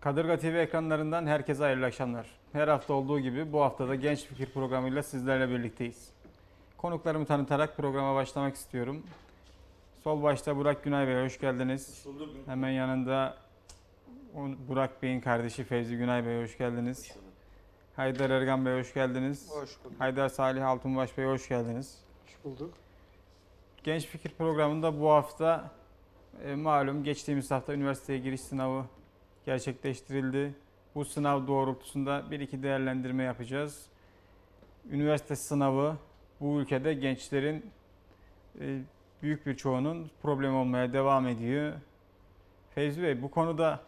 Kadırga TV ekranlarından herkese hayırlı akşamlar. Her hafta olduğu gibi bu hafta da Genç Fikir programıyla sizlerle birlikteyiz. Konuklarımı tanıtarak programa başlamak istiyorum. Sol başta Burak Günay Bey hoş geldiniz. Hemen yanında Burak Bey'in kardeşi Fevzi Günay Bey hoş geldiniz. Haydar Ergan Bey hoş geldiniz. Hoş bulduk. Haydar Salih Altunbaş Bey hoş geldiniz. Hoş bulduk. Genç Fikir programında bu hafta e, malum geçtiğimiz hafta üniversiteye giriş sınavı gerçekleştirildi. Bu sınav doğrultusunda bir iki değerlendirme yapacağız. Üniversite sınavı bu ülkede gençlerin e, büyük bir çoğunun problem olmaya devam ediyor. Feyzi Bey bu konuda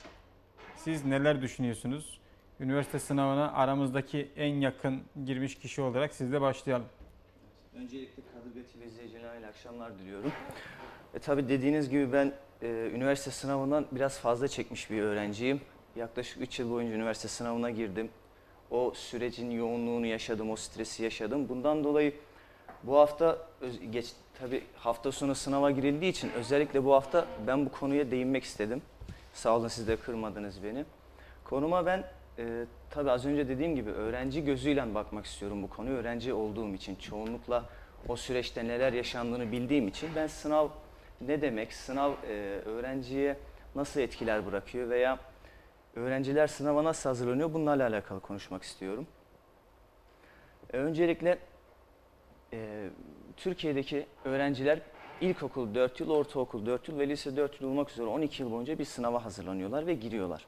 siz neler düşünüyorsunuz? Üniversite sınavına aramızdaki en yakın girmiş kişi olarak sizle başlayalım. Öncelikle Kadırga TV izleyicilerine hayırlı akşamlar diliyorum. E, tabii dediğiniz gibi ben e, üniversite sınavından biraz fazla çekmiş bir öğrenciyim. Yaklaşık 3 yıl boyunca üniversite sınavına girdim. O sürecin yoğunluğunu yaşadım, o stresi yaşadım. Bundan dolayı bu hafta geç tabii hafta sonu sınava girildiği için özellikle bu hafta ben bu konuya değinmek istedim. Sağ olun siz de kırmadınız beni. Konuma ben e, tabii az önce dediğim gibi öğrenci gözüyle bakmak istiyorum bu konuya. Öğrenci olduğum için çoğunlukla o süreçte neler yaşandığını bildiğim için ben sınav ne demek, sınav e, öğrenciye nasıl etkiler bırakıyor veya öğrenciler sınava nasıl hazırlanıyor bunlarla alakalı konuşmak istiyorum. E, öncelikle e, Türkiye'deki öğrenciler ilkokul 4 yıl, ortaokul 4 yıl ve lise 4 yıl olmak üzere 12 yıl boyunca bir sınava hazırlanıyorlar ve giriyorlar.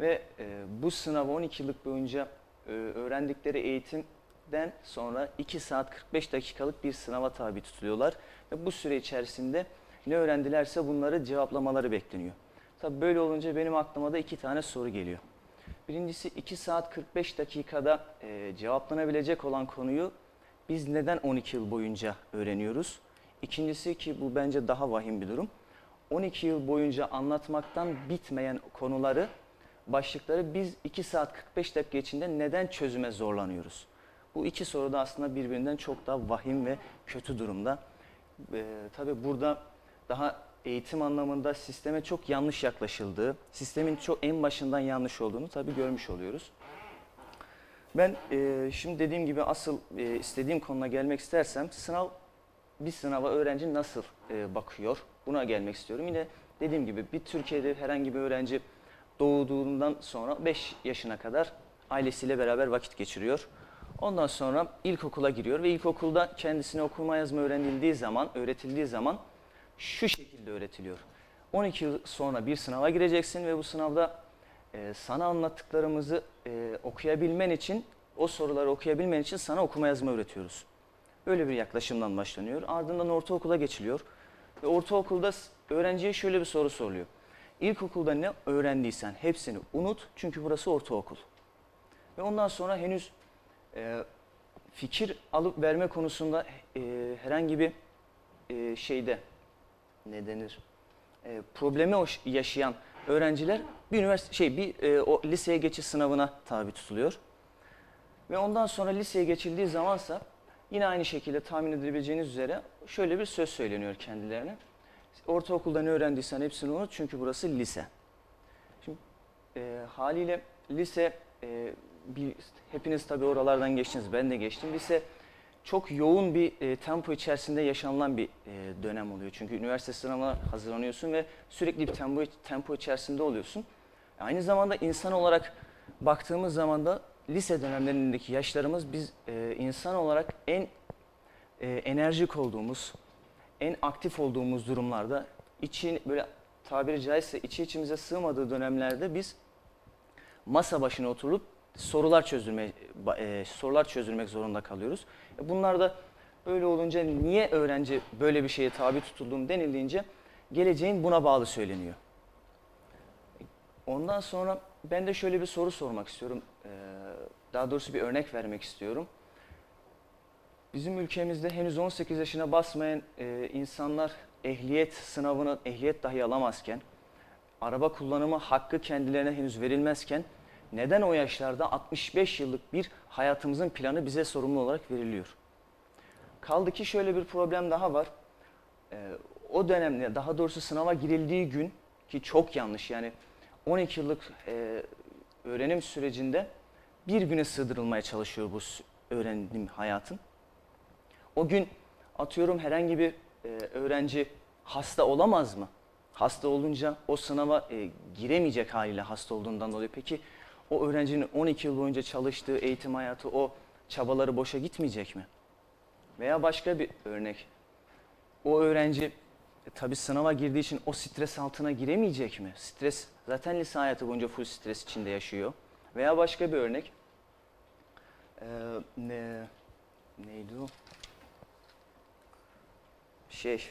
Ve e, bu sınavı 12 yıllık boyunca e, öğrendikleri eğitimden sonra 2 saat 45 dakikalık bir sınava tabi tutuluyorlar. Ve bu süre içerisinde ne öğrendilerse bunları cevaplamaları bekleniyor. Tabi böyle olunca benim aklıma da iki tane soru geliyor. Birincisi 2 saat 45 dakikada e, cevaplanabilecek olan konuyu biz neden 12 yıl boyunca öğreniyoruz? İkincisi ki bu bence daha vahim bir durum. 12 yıl boyunca anlatmaktan bitmeyen konuları, başlıkları biz 2 saat 45 dakika içinde neden çözüme zorlanıyoruz? Bu iki soru da aslında birbirinden çok daha vahim ve kötü durumda. Ee, tabii burada daha eğitim anlamında sisteme çok yanlış yaklaşıldığı, sistemin çok en başından yanlış olduğunu tabii görmüş oluyoruz. Ben e, şimdi dediğim gibi asıl e, istediğim konuna gelmek istersem sınav bir sınava öğrenci nasıl e, bakıyor buna gelmek istiyorum. Yine dediğim gibi bir Türkiye'de herhangi bir öğrenci doğduğundan sonra 5 yaşına kadar ailesiyle beraber vakit geçiriyor. Ondan sonra ilkokula giriyor ve ilkokulda kendisine okuma yazma öğrenildiği zaman, öğretildiği zaman şu şekilde öğretiliyor. 12 yıl sonra bir sınava gireceksin ve bu sınavda e, sana anlattıklarımızı e, okuyabilmen için, o soruları okuyabilmen için sana okuma yazma öğretiyoruz. Böyle bir yaklaşımdan başlanıyor. Ardından ortaokula geçiliyor. Ve ortaokulda öğrenciye şöyle bir soru soruluyor. İlkokulda ne öğrendiysen hepsini unut çünkü burası ortaokul. Ve ondan sonra henüz e, fikir alıp verme konusunda e, herhangi bir e, şeyde ne denir? E, problemi yaşayan öğrenciler bir üniversite şey bir e, o liseye geçiş sınavına tabi tutuluyor. Ve ondan sonra liseye geçildiği zamansa yine aynı şekilde tahmin edebileceğiniz üzere şöyle bir söz söyleniyor kendilerine. Ortaokulda ne öğrendiysen hepsini unut çünkü burası lise. Şimdi e, haliyle lise e, bir, hepiniz tabii oralardan geçtiniz ben de geçtim. Lise çok yoğun bir e, tempo içerisinde yaşanılan bir e, dönem oluyor. Çünkü üniversite sınavına hazırlanıyorsun ve sürekli bir tempo, tempo içerisinde oluyorsun. Aynı zamanda insan olarak baktığımız zaman da lise dönemlerindeki yaşlarımız biz e, insan olarak en e, enerjik olduğumuz, en aktif olduğumuz durumlarda için böyle tabiri caizse içi içimize sığmadığı dönemlerde biz masa başına oturup sorular çözülme e, sorular çözülmek zorunda kalıyoruz. Bunlar da böyle olunca niye öğrenci böyle bir şeye tabi tutulduğum denildiğince geleceğin buna bağlı söyleniyor. Ondan sonra ben de şöyle bir soru sormak istiyorum. Ee, Daha doğrusu bir örnek vermek istiyorum. Bizim ülkemizde henüz 18 yaşına basmayan e, insanlar ehliyet sınavını ehliyet dahi alamazken, araba kullanımı hakkı kendilerine henüz verilmezken neden o yaşlarda 65 yıllık bir hayatımızın planı bize sorumlu olarak veriliyor? Kaldı ki şöyle bir problem daha var. Ee, o dönemde daha doğrusu sınava girildiği gün ki çok yanlış yani 12 yıllık e, öğrenim sürecinde bir güne sığdırılmaya çalışıyor bu öğrenim hayatın. O gün atıyorum herhangi bir e, öğrenci hasta olamaz mı? Hasta olunca o sınava e, giremeyecek haliyle hasta olduğundan dolayı. Peki o öğrencinin 12 yıl boyunca çalıştığı eğitim hayatı, o çabaları boşa gitmeyecek mi? Veya başka bir örnek. O öğrenci e, tabii sınava girdiği için o stres altına giremeyecek mi? Stres zaten lise hayatı boyunca full stres içinde yaşıyor. Veya başka bir örnek. Ee, ne, neydi o? Şey,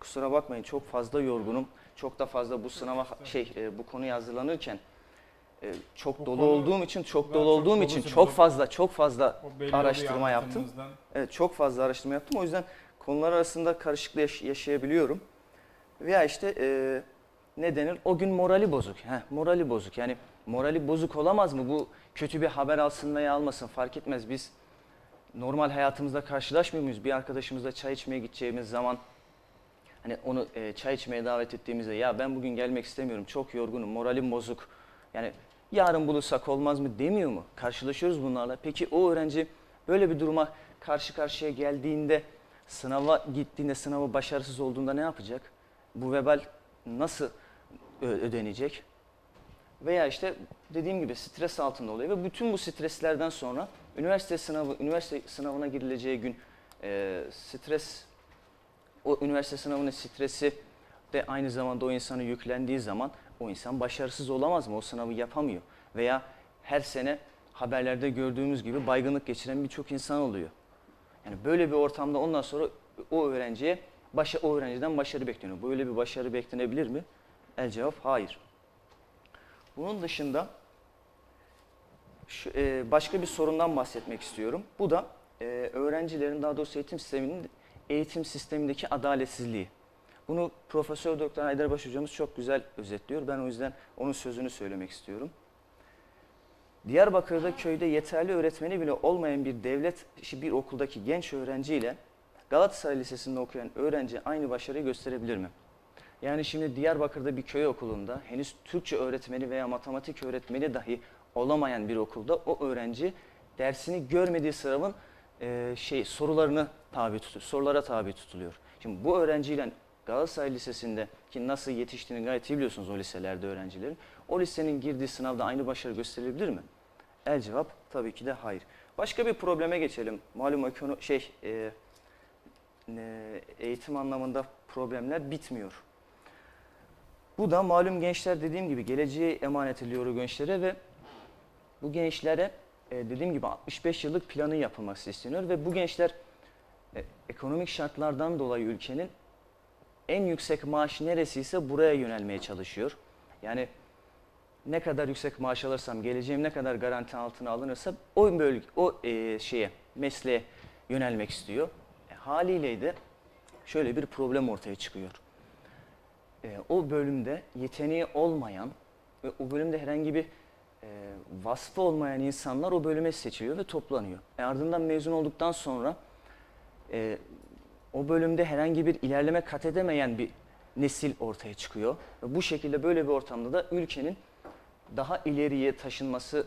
kusura bakmayın çok fazla yorgunum. Çok da fazla bu sınava şey e, bu konuya hazırlanırken e, çok Bu dolu olduğum için çok dolu çok olduğum için çok fazla çok fazla Araştırma yaptım. Evet çok fazla araştırma yaptım. O yüzden konular arasında karışıklık yaş- yaşayabiliyorum. Veya işte e, ne denir? O gün morali bozuk. Heh, morali bozuk. Yani morali bozuk olamaz mı? Bu kötü bir haber alsın veya almasın fark etmez. Biz normal hayatımızda karşılaşmıyor muyuz? Bir arkadaşımızla çay içmeye gideceğimiz zaman hani onu e, çay içmeye davet ettiğimizde ya ben bugün gelmek istemiyorum. Çok yorgunum. Moralim bozuk. Yani yarın bulursak olmaz mı demiyor mu? Karşılaşıyoruz bunlarla. Peki o öğrenci böyle bir duruma karşı karşıya geldiğinde sınava gittiğinde sınavı başarısız olduğunda ne yapacak? Bu vebal nasıl ödenecek? Veya işte dediğim gibi stres altında oluyor ve bütün bu streslerden sonra üniversite sınavı üniversite sınavına girileceği gün e, stres o üniversite sınavının stresi de aynı zamanda o insana yüklendiği zaman o insan başarısız olamaz mı? O sınavı yapamıyor. Veya her sene haberlerde gördüğümüz gibi baygınlık geçiren birçok insan oluyor. Yani böyle bir ortamda ondan sonra o öğrenciye başa, o öğrenciden başarı bekleniyor. Böyle bir başarı beklenebilir mi? El cevap hayır. Bunun dışında şu, e, başka bir sorundan bahsetmek istiyorum. Bu da e, öğrencilerin daha doğrusu eğitim sisteminin eğitim sistemindeki adaletsizliği. Bunu Profesör Doktor Haydarbaş hocamız çok güzel özetliyor. Ben o yüzden onun sözünü söylemek istiyorum. Diyarbakır'da köyde yeterli öğretmeni bile olmayan bir devlet bir okuldaki genç öğrenciyle Galatasaray Lisesi'nde okuyan öğrenci aynı başarıyı gösterebilir mi? Yani şimdi Diyarbakır'da bir köy okulunda henüz Türkçe öğretmeni veya matematik öğretmeni dahi olamayan bir okulda o öğrenci dersini görmediği sınavın e, şey sorularını tabi tutuyor, sorulara tabi tutuluyor. Şimdi bu öğrenciyle Galatasaray Lisesi'nde ki nasıl yetiştiğini gayet iyi biliyorsunuz o liselerde öğrencilerin. O lisenin girdiği sınavda aynı başarı gösterilebilir mi? El cevap tabii ki de hayır. Başka bir probleme geçelim. Malum ekono şey e, e, eğitim anlamında problemler bitmiyor. Bu da malum gençler dediğim gibi geleceğe emanet ediliyor gençlere ve bu gençlere e, dediğim gibi 65 yıllık planı yapılması isteniyor ve bu gençler e, ekonomik şartlardan dolayı ülkenin en yüksek maaş neresiyse buraya yönelmeye çalışıyor. Yani ne kadar yüksek maaş alırsam, geleceğim ne kadar garanti altına alınırsa o bölge, o e, şeye, mesleğe yönelmek istiyor. E, haliyle de şöyle bir problem ortaya çıkıyor. E, o bölümde yeteneği olmayan ve o bölümde herhangi bir e, vasfı olmayan insanlar o bölüme seçiliyor ve toplanıyor. E, ardından mezun olduktan sonra e, o bölümde herhangi bir ilerleme kat edemeyen bir nesil ortaya çıkıyor. Ve bu şekilde böyle bir ortamda da ülkenin daha ileriye taşınması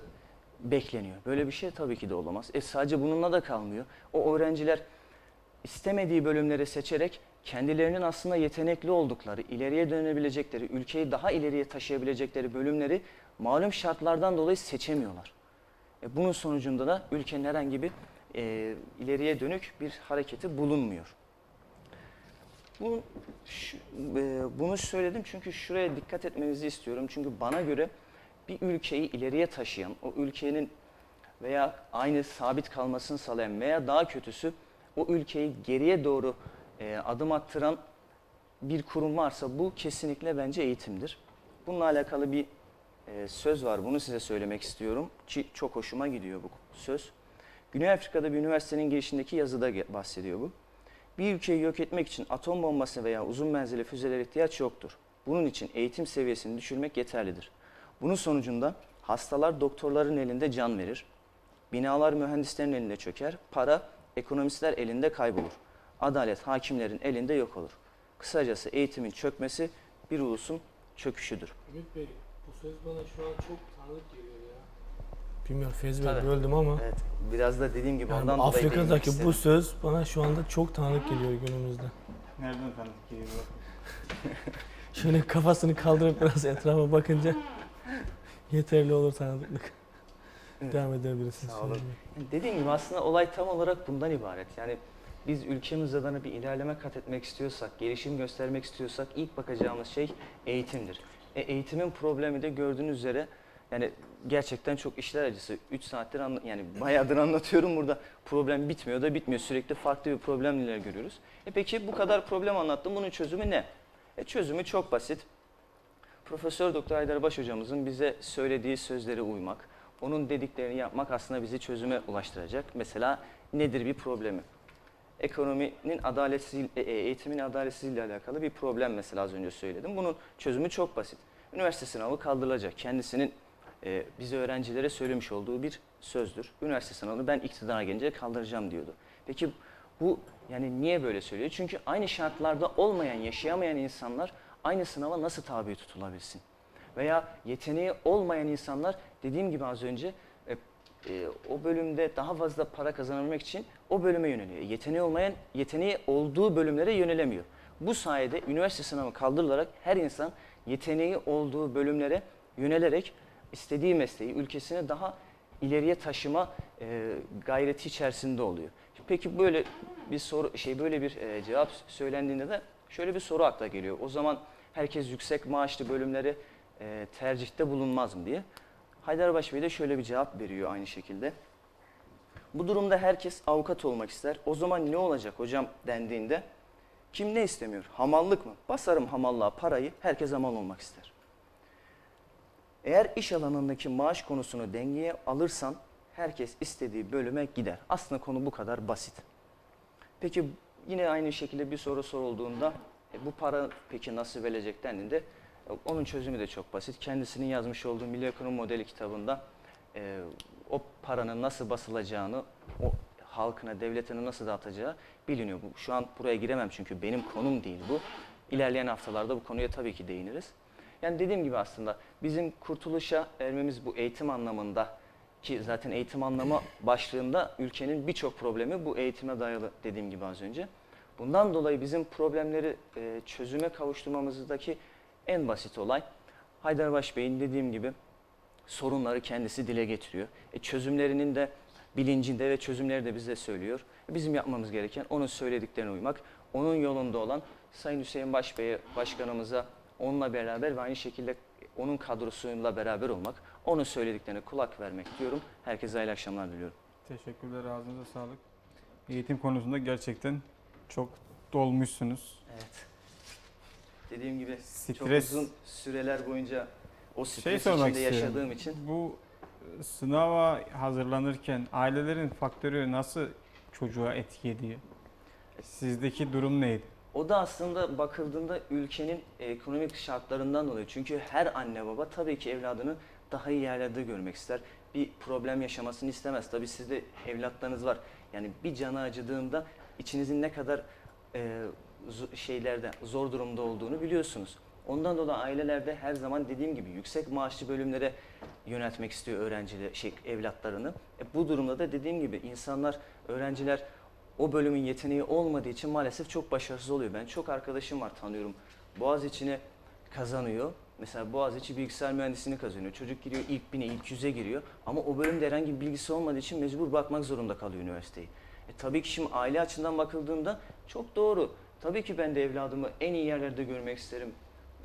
bekleniyor. Böyle bir şey tabii ki de olamaz. E sadece bununla da kalmıyor. O öğrenciler istemediği bölümleri seçerek kendilerinin aslında yetenekli oldukları, ileriye dönebilecekleri, ülkeyi daha ileriye taşıyabilecekleri bölümleri malum şartlardan dolayı seçemiyorlar. E bunun sonucunda da ülkenin herhangi bir e, ileriye dönük bir hareketi bulunmuyor. Bu, e, bunu söyledim çünkü şuraya dikkat etmenizi istiyorum. Çünkü bana göre bir ülkeyi ileriye taşıyan, o ülkenin veya aynı sabit kalmasını sağlayan veya daha kötüsü o ülkeyi geriye doğru e, adım attıran bir kurum varsa bu kesinlikle bence eğitimdir. Bununla alakalı bir e, söz var. Bunu size söylemek istiyorum ki çok hoşuma gidiyor bu söz. Güney Afrika'da bir üniversitenin girişindeki yazıda bahsediyor bu. Bir ülkeyi yok etmek için atom bombası veya uzun menzilli füzelere ihtiyaç yoktur. Bunun için eğitim seviyesini düşürmek yeterlidir. Bunun sonucunda hastalar doktorların elinde can verir. Binalar mühendislerin elinde çöker. Para ekonomistler elinde kaybolur. Adalet hakimlerin elinde yok olur. Kısacası eğitimin çökmesi bir ulusun çöküşüdür. Ümit Bey, bu söz bana şu an çok tanıdık geliyor. Bilmiyorum Feyzi Bey Tabii. böldüm ama Evet, biraz da dediğim gibi yani ondan dolayı değinmek Afrika'daki istedim. bu söz bana şu anda çok tanıdık geliyor günümüzde. Nereden tanıdık geliyor? Şöyle kafasını kaldırıp biraz etrafa bakınca yeterli olur tanıdıklık. Evet. Devam edebilirsiniz. Sağ olun. Feyzi Bey. Dediğim gibi aslında olay tam olarak bundan ibaret. Yani biz ülkemiz adına bir ilerleme kat etmek istiyorsak, gelişim göstermek istiyorsak ilk bakacağımız şey eğitimdir. E, eğitimin problemi de gördüğünüz üzere yani gerçekten çok işler acısı. 3 saattir anla- yani bayağıdır anlatıyorum burada. Problem bitmiyor da bitmiyor. Sürekli farklı bir problemler görüyoruz. E peki bu kadar problem anlattım. Bunun çözümü ne? E çözümü çok basit. Profesör Doktor Haydar Baş hocamızın bize söylediği sözlere uymak, onun dediklerini yapmak aslında bizi çözüme ulaştıracak. Mesela nedir bir problemi? Ekonominin adaletsiz, e, e, eğitimin adaletsizliğiyle alakalı bir problem mesela az önce söyledim. Bunun çözümü çok basit. Üniversite sınavı kaldırılacak. Kendisinin e, bize öğrencilere söylemiş olduğu bir sözdür. Üniversite sınavını ben iktidara gelince kaldıracağım diyordu. Peki bu yani niye böyle söylüyor? Çünkü aynı şartlarda olmayan, yaşayamayan insanlar aynı sınava nasıl tabi tutulabilsin? Veya yeteneği olmayan insanlar dediğim gibi az önce e, e, o bölümde daha fazla para kazanabilmek için o bölüme yöneliyor. Yeteneği olmayan, yeteneği olduğu bölümlere yönelemiyor. Bu sayede üniversite sınavı kaldırılarak her insan yeteneği olduğu bölümlere yönelerek istediği mesleği, ülkesini daha ileriye taşıma e, gayreti içerisinde oluyor. Peki böyle bir soru şey böyle bir e, cevap söylendiğinde de şöyle bir soru akla geliyor. O zaman herkes yüksek maaşlı bölümleri e, tercihte bulunmaz mı diye. Haydarbaş Bey de şöyle bir cevap veriyor aynı şekilde. Bu durumda herkes avukat olmak ister. O zaman ne olacak hocam dendiğinde kim ne istemiyor? Hamallık mı? Basarım hamallığa parayı, herkes hamal olmak ister. Eğer iş alanındaki maaş konusunu dengeye alırsan herkes istediği bölüme gider. Aslında konu bu kadar basit. Peki yine aynı şekilde bir soru sorulduğunda e, bu para peki nasıl verilecek dendiğinde e, onun çözümü de çok basit. Kendisinin yazmış olduğu Milli Ekonomi Modeli kitabında e, o paranın nasıl basılacağını, o halkına, devletine nasıl dağıtacağı biliniyor. Şu an buraya giremem çünkü benim konum değil bu. İlerleyen haftalarda bu konuya tabii ki değiniriz. Yani dediğim gibi aslında bizim kurtuluşa ermemiz bu eğitim anlamında ki zaten eğitim anlamı başlığında ülkenin birçok problemi bu eğitime dayalı dediğim gibi az önce. Bundan dolayı bizim problemleri e, çözüme kavuşturmamızdaki en basit olay Haydarbaş Bey'in dediğim gibi sorunları kendisi dile getiriyor. E, çözümlerinin de bilincinde ve çözümleri de bize söylüyor. E, Bizim yapmamız gereken onun söylediklerine uymak. Onun yolunda olan Sayın Hüseyin Baş Bey'e, başkanımıza onunla beraber ve aynı şekilde onun kadrosuyla beraber olmak. Onun söylediklerine kulak vermek diyorum. Herkese hayırlı akşamlar diliyorum. Teşekkürler, ağzınıza sağlık. Eğitim konusunda gerçekten çok dolmuşsunuz. Evet. Dediğim gibi çok Stres, uzun süreler boyunca o stres şey içinde yaşadığım için Bu e, sınava hazırlanırken ailelerin faktörü nasıl çocuğa etki ediyor? Sizdeki durum neydi? O da aslında bakıldığında ülkenin ekonomik şartlarından dolayı. Çünkü her anne baba tabii ki evladını daha iyi yerlerde görmek ister. Bir problem yaşamasını istemez. Tabii sizde evlatlarınız var. Yani bir canı acıdığında içinizin ne kadar e, şeylerde zor durumda olduğunu biliyorsunuz. Ondan dolayı ailelerde her zaman dediğim gibi yüksek maaşlı bölümlere yöneltmek istiyor öğrenciler, şey, evlatlarını. E, bu durumda da dediğim gibi insanlar, öğrenciler o bölümün yeteneği olmadığı için maalesef çok başarısız oluyor. Ben çok arkadaşım var tanıyorum. Boğaziçi'ni kazanıyor. Mesela Boğaziçi bilgisayar mühendisliğini kazanıyor. Çocuk giriyor ilk bine, ilk yüze giriyor. Ama o bölümde herhangi bir bilgisi olmadığı için mecbur bırakmak zorunda kalıyor üniversiteyi. E, tabii ki şimdi aile açısından bakıldığında çok doğru. Tabii ki ben de evladımı en iyi yerlerde görmek isterim.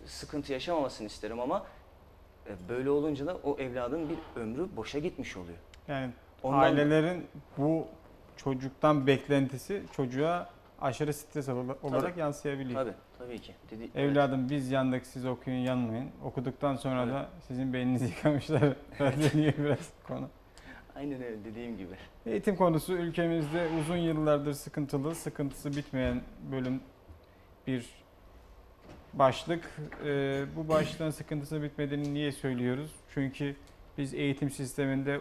Sıkıntı yaşamamasını isterim ama e, böyle olunca da o evladın bir ömrü boşa gitmiş oluyor. Yani Ondan ailelerin bu çocuktan beklentisi çocuğa aşırı stres ola- olarak yansıyabiliyor. tabii tabii ki. Dedi, evet. Evladım biz yandık siz okuyun yanmayın. Okuduktan sonra Evet. da sizin beyninizi yıkamışlar. deniyor biraz konu. Aynen öyle dediğim gibi. Eğitim konusu ülkemizde uzun yıllardır sıkıntılı, sıkıntısı bitmeyen bölüm bir başlık. Ee, bu başlığın sıkıntısı bitmediğini niye söylüyoruz? Çünkü biz eğitim sisteminde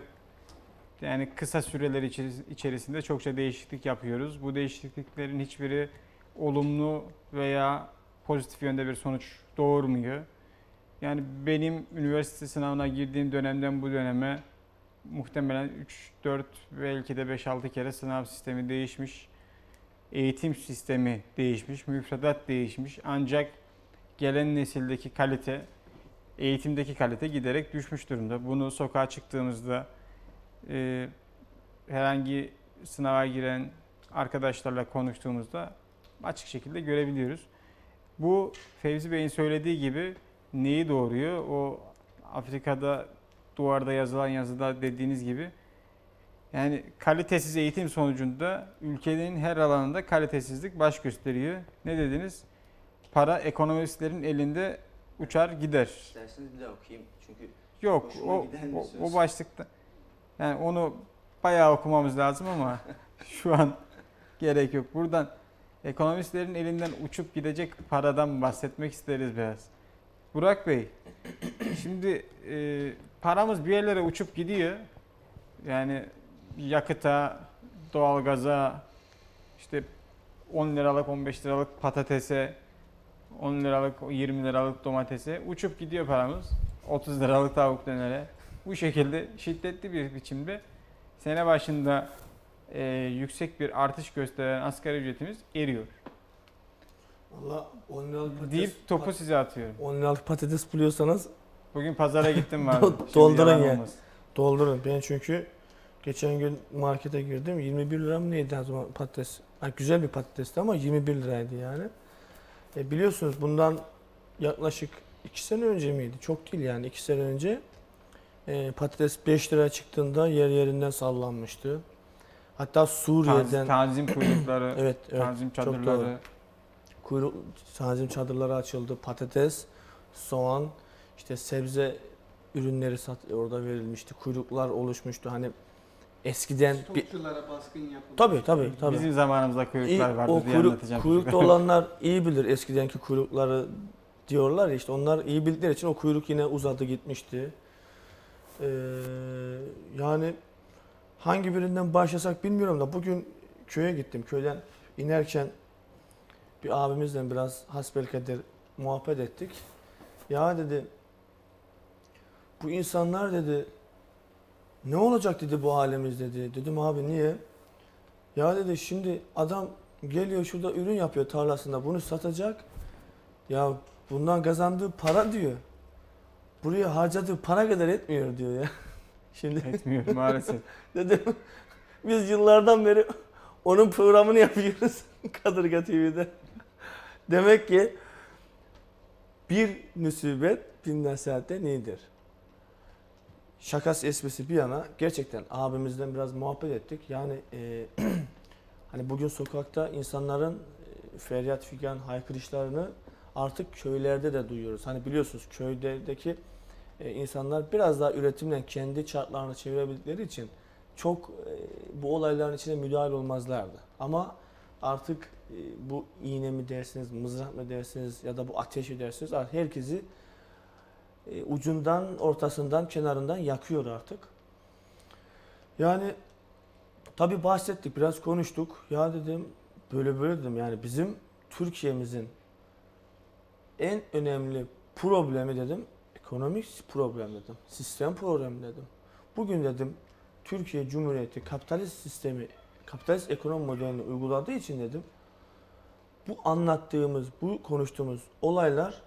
yani kısa süreler içeris- içerisinde çokça değişiklik yapıyoruz. Bu değişikliklerin hiçbiri olumlu veya pozitif yönde bir sonuç doğurmuyor. Yani benim üniversite sınavına girdiğim dönemden bu döneme muhtemelen 3, 4 belki de 5-6 kere sınav sistemi değişmiş. Eğitim sistemi değişmiş, müfredat değişmiş. Ancak gelen nesildeki kalite, eğitimdeki kalite giderek düşmüş durumda. Bunu sokağa çıktığımızda e, herhangi sınava giren arkadaşlarla konuştuğumuzda açık şekilde görebiliyoruz. Bu Fevzi Bey'in söylediği gibi neyi doğuruyor? O Afrika'da duvarda yazılan yazıda dediğiniz gibi yani kalitesiz eğitim sonucunda ülkenin her alanında kalitesizlik baş gösteriyor. Ne dediniz? Para ekonomistlerin elinde uçar gider. İsterseniz bir daha okuyayım çünkü Yok o, o, o başlıkta yani onu bayağı okumamız lazım ama şu an gerek yok. Buradan ekonomistlerin elinden uçup gidecek paradan bahsetmek isteriz biraz. Burak Bey, şimdi e, paramız bir yerlere uçup gidiyor. Yani yakıta, doğalgaza, işte 10 liralık 15 liralık patatese, 10 liralık 20 liralık domatese uçup gidiyor paramız. 30 liralık tavuk dönere. Bu şekilde şiddetli bir biçimde sene başında e, yüksek bir artış gösteren asgari ücretimiz eriyor. Valla 10 liralık patates, Deyip topu size atıyorum. 10 liralık patates buluyorsanız Bugün pazara gittim var. Doldurun ya. olmasın. doldurun. Ben çünkü geçen gün markete girdim. 21 lira mı neydi o zaman patates? Ha, güzel bir patatesti ama 21 liraydı yani. E, biliyorsunuz bundan yaklaşık 2 sene önce miydi? Çok değil yani 2 sene önce e, patates 5 lira çıktığında yer yerinden sallanmıştı. Hatta Suriye'den Tanzim, tanzim kuyrukları, evet evet tanzim çadırları. kuyruk tanzim çadırları açıldı. Patates, soğan, işte sebze ürünleri sat, orada verilmişti. Kuyruklar oluşmuştu. Hani eskiden Stokçulara baskın yapıldı. Tabii tabii tabii. Bizim zamanımızda kuyruklar İyi, vardı o diye kuyruk, anlatacağım. kuyrukta olanlar iyi bilir eskidenki kuyrukları diyorlar ya işte onlar iyi bildikleri için o kuyruk yine uzadı gitmişti. Ee, yani hangi birinden başlasak bilmiyorum da bugün köye gittim. Köyden inerken bir abimizle biraz hasbelkader muhabbet ettik. Ya dedi bu insanlar dedi ne olacak dedi bu halimiz dedi. Dedim abi niye? Ya dedi şimdi adam geliyor şurada ürün yapıyor tarlasında bunu satacak. Ya bundan kazandığı para diyor. Buraya harcadığı para kadar etmiyor diyor ya. Şimdi Etmiyor maalesef. dedim biz yıllardan beri onun programını yapıyoruz Kadırga TV'de. Demek ki bir musibet bin nasihatte nedir? Şakası esprisi bir yana gerçekten abimizden biraz muhabbet ettik. Yani e, hani bugün sokakta insanların e, feryat figan haykırışlarını artık köylerde de duyuyoruz. Hani biliyorsunuz köydeki e, insanlar biraz daha üretimle kendi çarklarını çevirebildikleri için çok e, bu olayların içine müdahale olmazlardı. Ama artık e, bu iğne mi dersiniz, mızrak mı dersiniz ya da bu ateş mi dersiniz artık herkesi ucundan, ortasından, kenarından yakıyor artık. Yani tabi bahsettik, biraz konuştuk. Ya dedim böyle böyle dedim yani bizim Türkiye'mizin en önemli problemi dedim ekonomik problem dedim. Sistem problemi dedim. Bugün dedim Türkiye Cumhuriyeti kapitalist sistemi, kapitalist ekonomi modelini uyguladığı için dedim bu anlattığımız, bu konuştuğumuz olaylar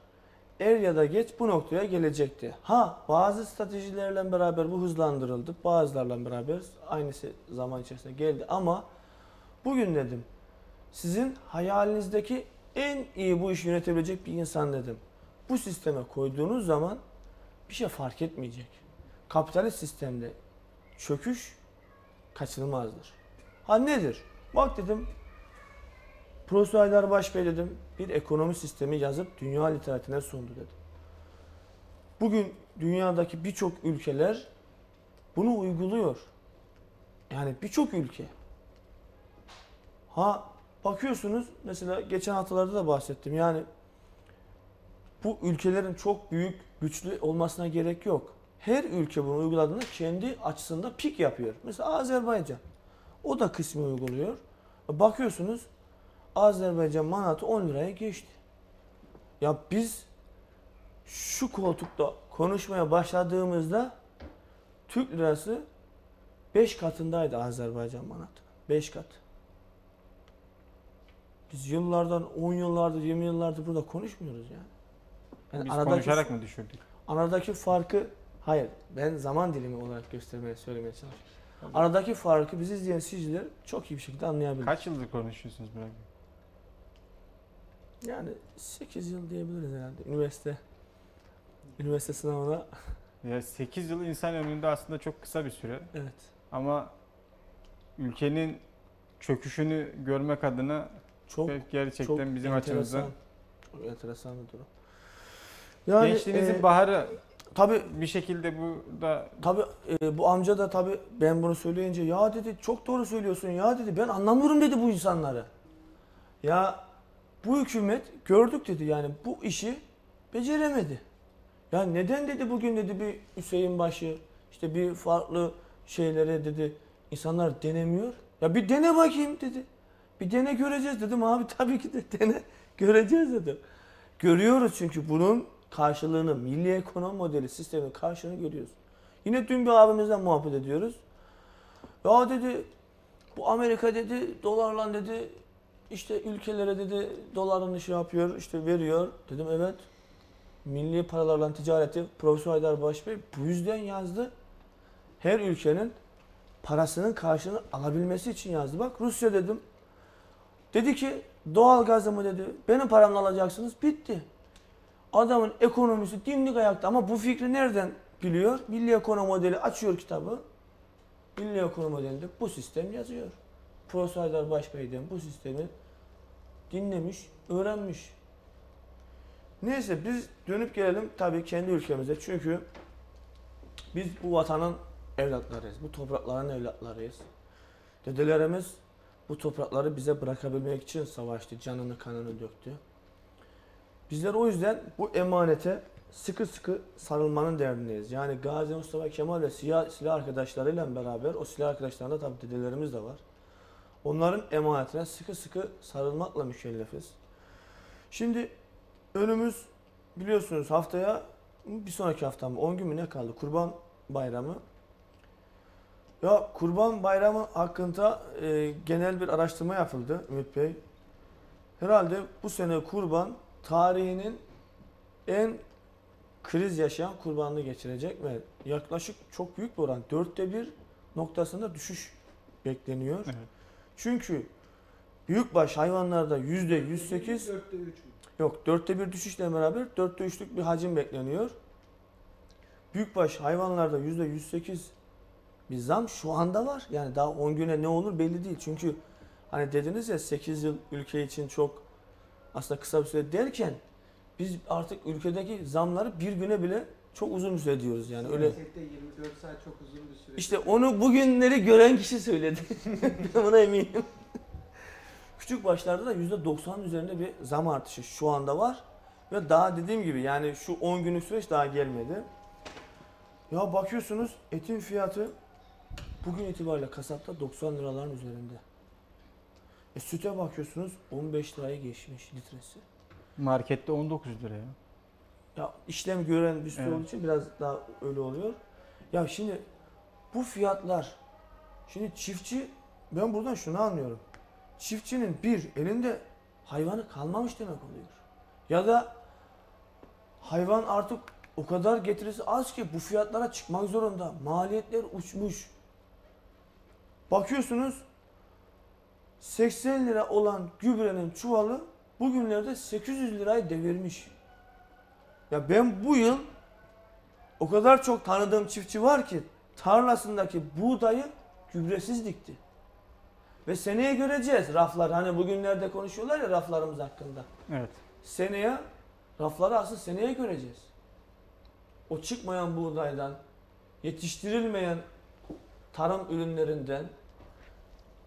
er ya da geç bu noktaya gelecekti. Ha bazı stratejilerle beraber bu hızlandırıldı. Bazılarla beraber aynısı zaman içerisinde geldi ama bugün dedim sizin hayalinizdeki en iyi bu işi yönetebilecek bir insan dedim. Bu sisteme koyduğunuz zaman bir şey fark etmeyecek. Kapitalist sistemde çöküş kaçınılmazdır. Ha nedir? Bak dedim Profesör Haydar Baş Bey dedim bir ekonomi sistemi yazıp dünya literatürüne sundu dedim. Bugün dünyadaki birçok ülkeler bunu uyguluyor. Yani birçok ülke. Ha bakıyorsunuz mesela geçen haftalarda da bahsettim. Yani bu ülkelerin çok büyük, güçlü olmasına gerek yok. Her ülke bunu uyguladığında kendi açısında pik yapıyor. Mesela Azerbaycan. O da kısmı uyguluyor. Bakıyorsunuz Azerbaycan manatı 10 liraya geçti. Ya biz şu koltukta konuşmaya başladığımızda Türk lirası 5 katındaydı Azerbaycan manatı. 5 kat. Biz yıllardan 10 yıllardır 20 yıllardır burada konuşmuyoruz yani. Yani Biz aradaki, konuşarak mı düşürdük? aradaki farkı hayır ben zaman dilimi olarak göstermeye söylemeye çalışıyorum. Aradaki farkı bizi izleyen sizler çok iyi bir şekilde anlayabilir. Kaç yıldır konuşuyorsunuz Burak? Yani 8 yıl diyebiliriz herhalde. Üniversite üniversite sınavına Ya 8 yıl insan ömründe aslında çok kısa bir süre. evet. Ama ülkenin çöküşünü görmek adına Çok gerçekten çok bizim enteresan. açımızdan Çok enteresan bir durum. Yani gençliğinizin e, baharı tabii bir şekilde bu da tabii e, bu amca da tabii ben bunu söyleyince ya dedi çok doğru söylüyorsun ya dedi ben anlamıyorum dedi bu insanları. Ya bu hükümet gördük dedi yani bu işi beceremedi. Ya neden dedi bugün dedi bir Hüseyin başı işte bir farklı şeylere dedi insanlar denemiyor. Ya bir dene bakayım dedi. Bir dene göreceğiz dedim abi tabii ki de dene göreceğiz dedim. Görüyoruz çünkü bunun karşılığını milli ekonomi modeli sistemin karşılığını görüyoruz. Yine dün bir abimizle muhabbet ediyoruz. Ya dedi bu Amerika dedi dolarla dedi işte ülkelere dedi dolarını şey yapıyor işte veriyor. Dedim evet milli paralarla ticareti Profesör Haydar Baş Bey bu yüzden yazdı. Her ülkenin parasının karşılığını alabilmesi için yazdı. Bak Rusya dedim. Dedi ki doğal gazımı dedi benim paramla alacaksınız bitti. Adamın ekonomisi dimdik ayakta ama bu fikri nereden biliyor? Milli ekonomi modeli açıyor kitabı. Milli ekonomi modelinde bu sistem yazıyor. Profesör Haydar Baş Bey'den bu sistemi dinlemiş, öğrenmiş. Neyse biz dönüp gelelim tabii kendi ülkemize. Çünkü biz bu vatanın evlatlarıyız. Bu toprakların evlatlarıyız. Dedelerimiz bu toprakları bize bırakabilmek için savaştı. Canını kanını döktü. Bizler o yüzden bu emanete sıkı sıkı sarılmanın derdindeyiz. Yani Gazi Mustafa Kemal ve silah, silah arkadaşlarıyla beraber o silah arkadaşlarında tabii dedelerimiz de var. Onların emanetine sıkı sıkı sarılmakla mükellefiz. Şimdi önümüz biliyorsunuz haftaya bir sonraki hafta mı 10 gün mü ne kaldı? Kurban Bayramı. Ya Kurban Bayramı hakkında e, genel bir araştırma yapıldı Ümit Bey. Herhalde bu sene kurban tarihinin en kriz yaşayan kurbanını geçirecek ve yaklaşık çok büyük bir oran dörtte bir noktasında düşüş bekleniyor. Evet. Çünkü büyükbaş hayvanlarda yüzde 108 Dörtte üç mü? yok dörtte bir düşüşle beraber dörtte üçlük bir hacim bekleniyor. Büyükbaş hayvanlarda yüzde 108 bir zam şu anda var. Yani daha 10 güne ne olur belli değil. Çünkü hani dediniz ya 8 yıl ülke için çok aslında kısa bir süre derken biz artık ülkedeki zamları bir güne bile çok uzun bir süre diyoruz yani öyle. Siyasette 24 saat çok uzun bir süre. İşte onu bugünleri gören kişi söyledi. ben buna eminim. Küçük başlarda da %90'ın üzerinde bir zam artışı şu anda var. Ve daha dediğim gibi yani şu 10 günlük süreç daha gelmedi. Ya bakıyorsunuz etin fiyatı bugün itibariyle kasapta 90 liraların üzerinde. E süte bakıyorsunuz 15 lirayı geçmiş litresi. markette 19 lira ya. Ya işlem gören bir süre Evet. olduğu için biraz daha öyle oluyor. Ya şimdi bu fiyatlar şimdi çiftçi ben buradan şunu anlıyorum. Çiftçinin bir elinde hayvanı kalmamış demek oluyor. Ya da hayvan artık o kadar getirisi az ki bu fiyatlara çıkmak zorunda. Maliyetler uçmuş. Bakıyorsunuz 80 lira olan gübrenin çuvalı bugünlerde 800 lirayı devirmiş. Ya ben bu yıl o kadar çok tanıdığım çiftçi var ki tarlasındaki buğdayı gübresiz dikti. Ve seneye göreceğiz raflar. Hani bugünlerde konuşuyorlar ya raflarımız hakkında. Evet. Seneye rafları asıl seneye göreceğiz. O çıkmayan buğdaydan, yetiştirilmeyen tarım ürünlerinden,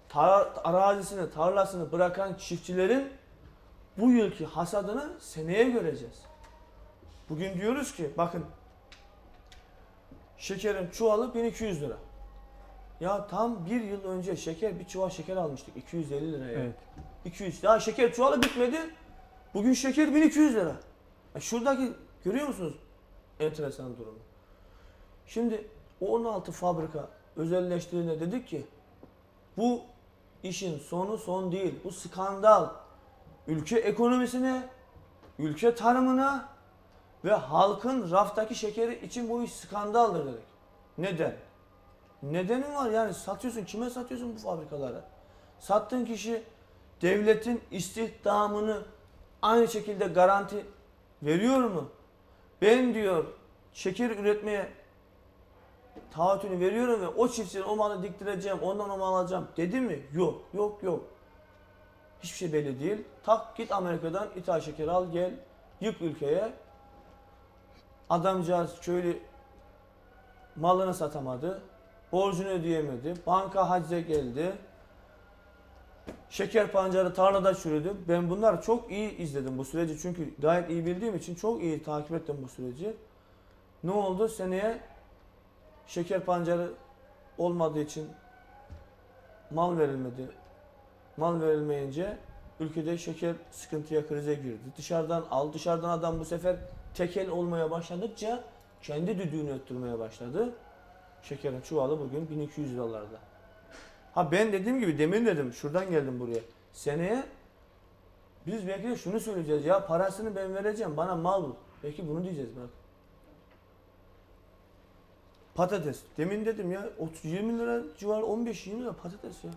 tar- arazisini, tarlasını bırakan çiftçilerin bu yılki hasadını seneye göreceğiz. Bugün diyoruz ki bakın şekerin çuvalı 1200 lira. Ya tam bir yıl önce şeker bir çuval şeker almıştık 250 liraya. Evet. 200. Daha şeker çuvalı bitmedi. Bugün şeker 1200 lira. Ya şuradaki Görüyor musunuz? Enteresan durumu. Şimdi o 16 fabrika özelleştiğinde dedik ki bu işin sonu son değil. Bu skandal ülke ekonomisine, ülke tarımına ve halkın raftaki şekeri için bu iş skandaldır dedik. Neden? Nedeni var yani satıyorsun. Kime satıyorsun bu fabrikaları? Sattığın kişi devletin istihdamını aynı şekilde garanti veriyor mu? Ben diyor şeker üretmeye taahhütünü veriyorum ve o çiftçinin o malı diktireceğim, ondan o malı alacağım dedi mi? Yok, yok, yok. Hiçbir şey belli değil. Tak git Amerika'dan ithal şeker al gel, yık ülkeye. Adamcağız köylü malını satamadı, borcunu ödeyemedi, banka hacze geldi. Şeker pancarı tarlada çürüdü. Ben bunları çok iyi izledim bu süreci çünkü gayet iyi bildiğim için çok iyi takip ettim bu süreci. Ne oldu? Seneye şeker pancarı olmadığı için mal verilmedi. Mal verilmeyince ülkede şeker sıkıntıya krize girdi. Dışarıdan al, dışarıdan adam bu sefer tekel olmaya başladıkça kendi düdüğünü öttürmeye başladı. Şekerin çuvalı bugün 1200 liralarda. Ha ben dediğim gibi demin dedim şuradan geldim buraya. Seneye biz belki de şunu söyleyeceğiz ya parasını ben vereceğim bana mal bul. Belki bunu diyeceğiz bak. Patates. Demin dedim ya 30 20 lira civarı 15-20 lira patates ya.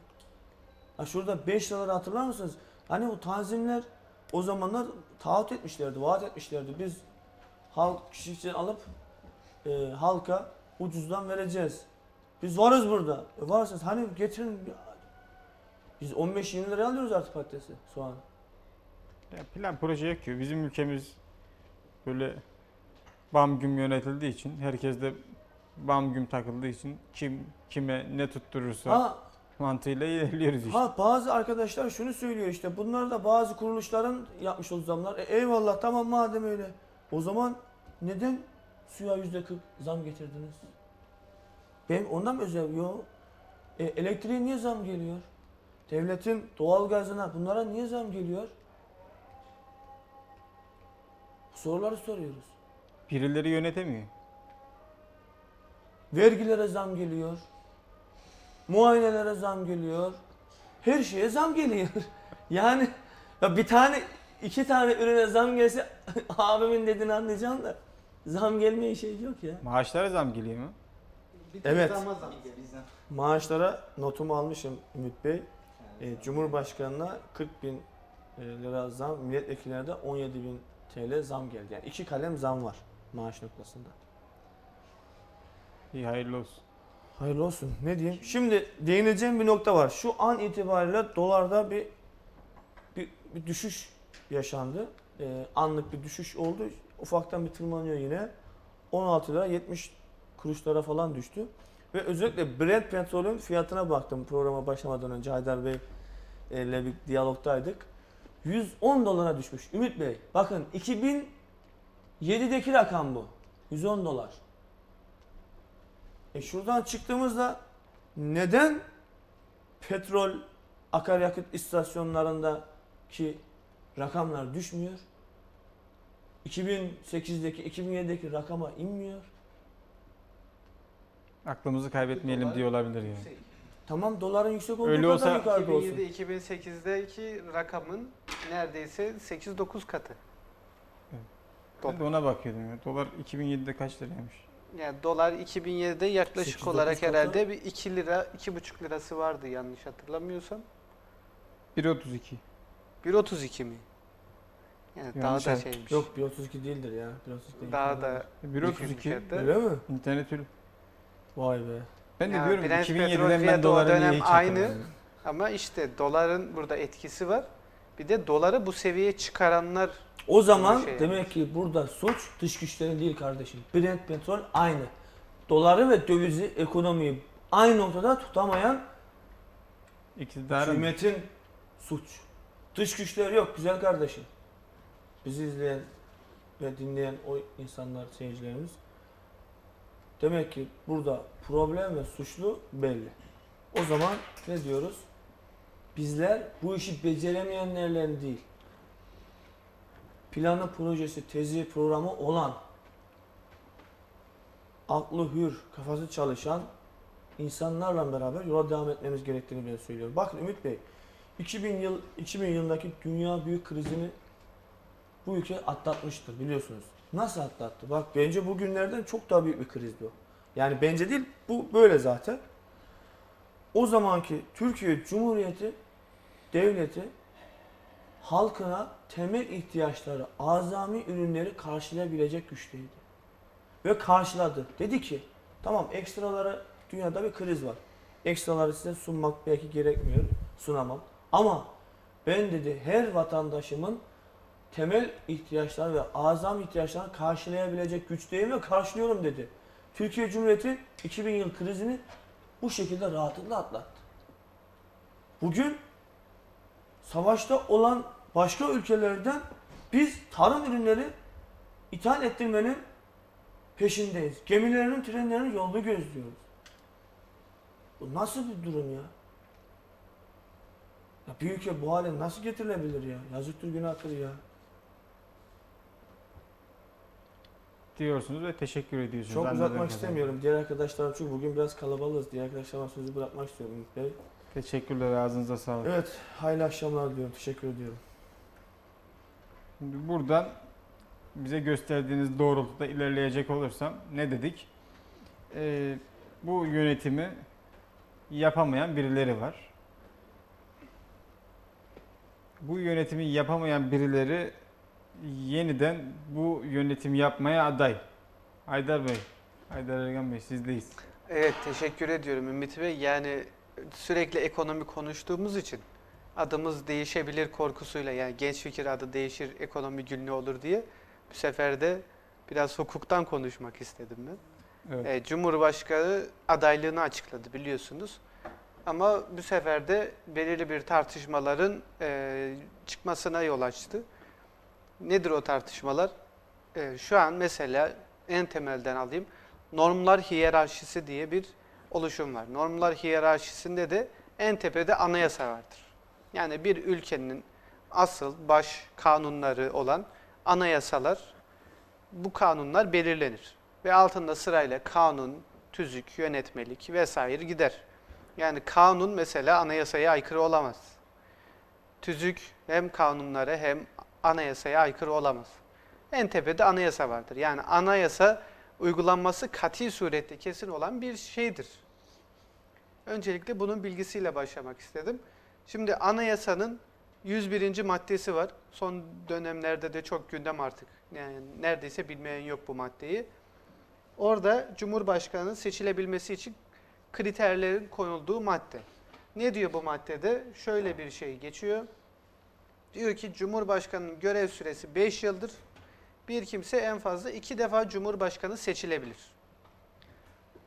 Ha şurada 5 liraları hatırlar mısınız? Hani o tanzimler o zamanlar taahhüt etmişlerdi, vaat etmişlerdi. Biz halk kişilikçi alıp e, halka ucuzdan vereceğiz. Biz varız burada. E varsınız hani getirin. Biz 15-20 liraya alıyoruz artık patatesi, soğanı. Ya plan proje yakıyor. Bizim ülkemiz böyle bam güm yönetildiği için herkes de bam güm takıldığı için kim kime ne tutturursa Ha, mantığıyla ilerliyoruz işte. ha bazı arkadaşlar şunu söylüyor işte bunlar da bazı kuruluşların yapmış olduğu zamlar. E, eyvallah tamam madem öyle. O zaman neden suya yüzde 40 zam getirdiniz? Ben ondan mı özel? Yok. E, elektriğe niye zam geliyor? Devletin doğalgazına bunlara niye zam geliyor? Bu soruları soruyoruz. Birileri yönetemiyor. Vergilere zam geliyor. Muayenelere zam geliyor. Her şeye zam geliyor. Yani ya bir tane iki tane ürüne zam gelse abimin dediğini anlayacağım da zam gelmeye şey yok ya. Maaşlara zam geliyor mu? Bir Evet. zama zam geliyor. Maaşlara notumu almışım Ümit Bey. E, Cumhurbaşkanına 40 bin lira zam, milletvekillerine de 17 bin TL zam geldi. Yani iki kalem zam var maaş noktasında. İyi hayırlı olsun. Hayırlı olsun. Ne diyeyim? Şimdi değineceğim bir nokta var. Şu an itibariyle dolarda bir bir, bir düşüş yaşandı. Ee, anlık bir düşüş oldu. Ufaktan bir tırmanıyor yine. 16 lira 70 kuruşlara falan düştü. Ve özellikle Brent petrolün fiyatına baktım programa başlamadan önce Haydar Bey e, ile bir diyalogdaydık. 110 dolara düşmüş. Ümit Bey bakın 2007'deki rakam bu. 110 dolar. E şuradan çıktığımızda neden petrol akaryakıt istasyonlarındaki rakamlar düşmüyor? 2008'deki 2007'deki rakama inmiyor. Aklımızı kaybetmeyelim Dolar diye olabilir yani. yüksek. Tamam doların yüksek olduğu Öyle kadar olsa- yukarıda olsun. 2007-2008'deki rakamın neredeyse 8-9 katı. Ben de ona bakıyordum ya. Dolar 2007'de kaç liraymış? Yani dolar 2007'de yaklaşık 8-9 olarak herhalde bir 2 lira, 2,5 lirası vardı yanlış hatırlamıyorsam. 1.32. 1.32 mi? Yani daha da hat- şeymiş. Yok 1.32 değildir ya. 1.32 değil. daha da 1.32. düşük fiyatı. Öyle mi? İnternet ürün. Vay be. Ben de Ya diyorum Brent petrol 2007'den ben dolara dönem aynı. Ama işte doların burada etkisi var. Bir de doları bu seviyeye çıkaranlar O zaman şey demek ki burada suç dış güçlerin değil kardeşim. Brent petrol aynı. Doları ve dövizi ekonomiyi aynı noktada tutamayan İktidarın Hükümetin suç. Dış güçler yok güzel kardeşim. Bizi izleyen ve dinleyen o insanlar, seyircilerimiz. Demek ki burada problem ve suçlu belli. O zaman ne diyoruz? Bizler bu işi beceremeyenlerle değil. planı, projesi, tezi, programı olan aklı hür, kafası çalışan insanlarla beraber yola devam etmemiz gerektiğini ben söylüyorum. Bakın Ümit Bey, 2000 yıl 2000 yılındaki dünya büyük krizini bu ülke atlatmıştır biliyorsunuz. Nasıl atlattı? Bak bence bugünlerden çok daha büyük bir krizdi o. Yani bence değil, bu böyle zaten. O zamanki Türkiye Cumhuriyeti devleti halkına temel ihtiyaçları, azami ürünleri karşılayabilecek güçteydi. Ve karşıladı. Dedi ki, tamam ekstraları dünyada bir kriz var. Ekstraları size sunmak belki gerekmiyor, sunamam. Ama ben dedi her vatandaşımın temel ihtiyaçları ve azam ihtiyaçlarını karşılayabilecek güçteyim ve karşılıyorum dedi. Türkiye Cumhuriyeti 2000 yıl krizini bu şekilde rahatlıkla atlattı. Bugün savaşta olan başka ülkelerden biz tarım ürünleri ithal ettirmenin peşindeyiz. Gemilerinin, trenlerinin yolunu gözlüyoruz. Bu nasıl bir durum ya? Ya bir ülke bu hale nasıl getirilebilir ya? Yazıktır günahtır ya. diyorsunuz ve teşekkür ediyorsunuz. Çok Anladığım uzatmak istemiyorum. Diğer arkadaşlarım çünkü bugün biraz kalabalığız. Diğer arkadaşlarıma sözü bırakmak istiyorum Bey. Teşekkürler ağzınıza sağlık. Evet, hayırlı akşamlar diliyorum. Teşekkür ediyorum. Şimdi buradan bize gösterdiğiniz doğrultuda ilerleyecek olursam ne dedik? Ee, bu yönetimi yapamayan birileri var. Bu yönetimi yapamayan birileri yeniden bu yönetimi yapmaya aday. Haydar Bey, Haydar Ergan Bey sizdeyiz. Evet teşekkür ediyorum Ümit Bey. Yani sürekli ekonomi konuştuğumuz için adımız değişebilir korkusuyla yani genç fikir adı değişir ekonomi günlüğü olur diye bu sefer de biraz hukuktan konuşmak istedim ben. Evet. E, Cumhurbaşkanı adaylığını açıkladı biliyorsunuz. Ama bu sefer de belirli bir tartışmaların e, çıkmasına yol açtı. Nedir o tartışmalar? E, şu an mesela en temelden alayım. Normlar hiyerarşisi diye bir oluşum var. Normlar hiyerarşisinde de en tepede anayasa vardır. Yani bir ülkenin asıl baş kanunları olan anayasalar, bu kanunlar belirlenir. Ve altında sırayla kanun, tüzük, yönetmelik vesaire gider. Yani kanun mesela anayasaya aykırı olamaz. Tüzük hem kanunlara hem anayasaya aykırı olamaz. En tepede anayasa vardır. Yani anayasa uygulanması kati surette kesin olan bir şeydir. Öncelikle bunun bilgisiyle başlamak istedim. Şimdi anayasanın 101. maddesi var. Son dönemlerde de çok gündem artık. Yani neredeyse bilmeyen yok bu maddeyi. Orada Cumhurbaşkanı'nın seçilebilmesi için kriterlerin konulduğu madde. Ne diyor bu maddede? Şöyle bir şey geçiyor. Diyor ki Cumhurbaşkanı'nın görev süresi 5 yıldır. Bir kimse en fazla 2 defa Cumhurbaşkanı seçilebilir.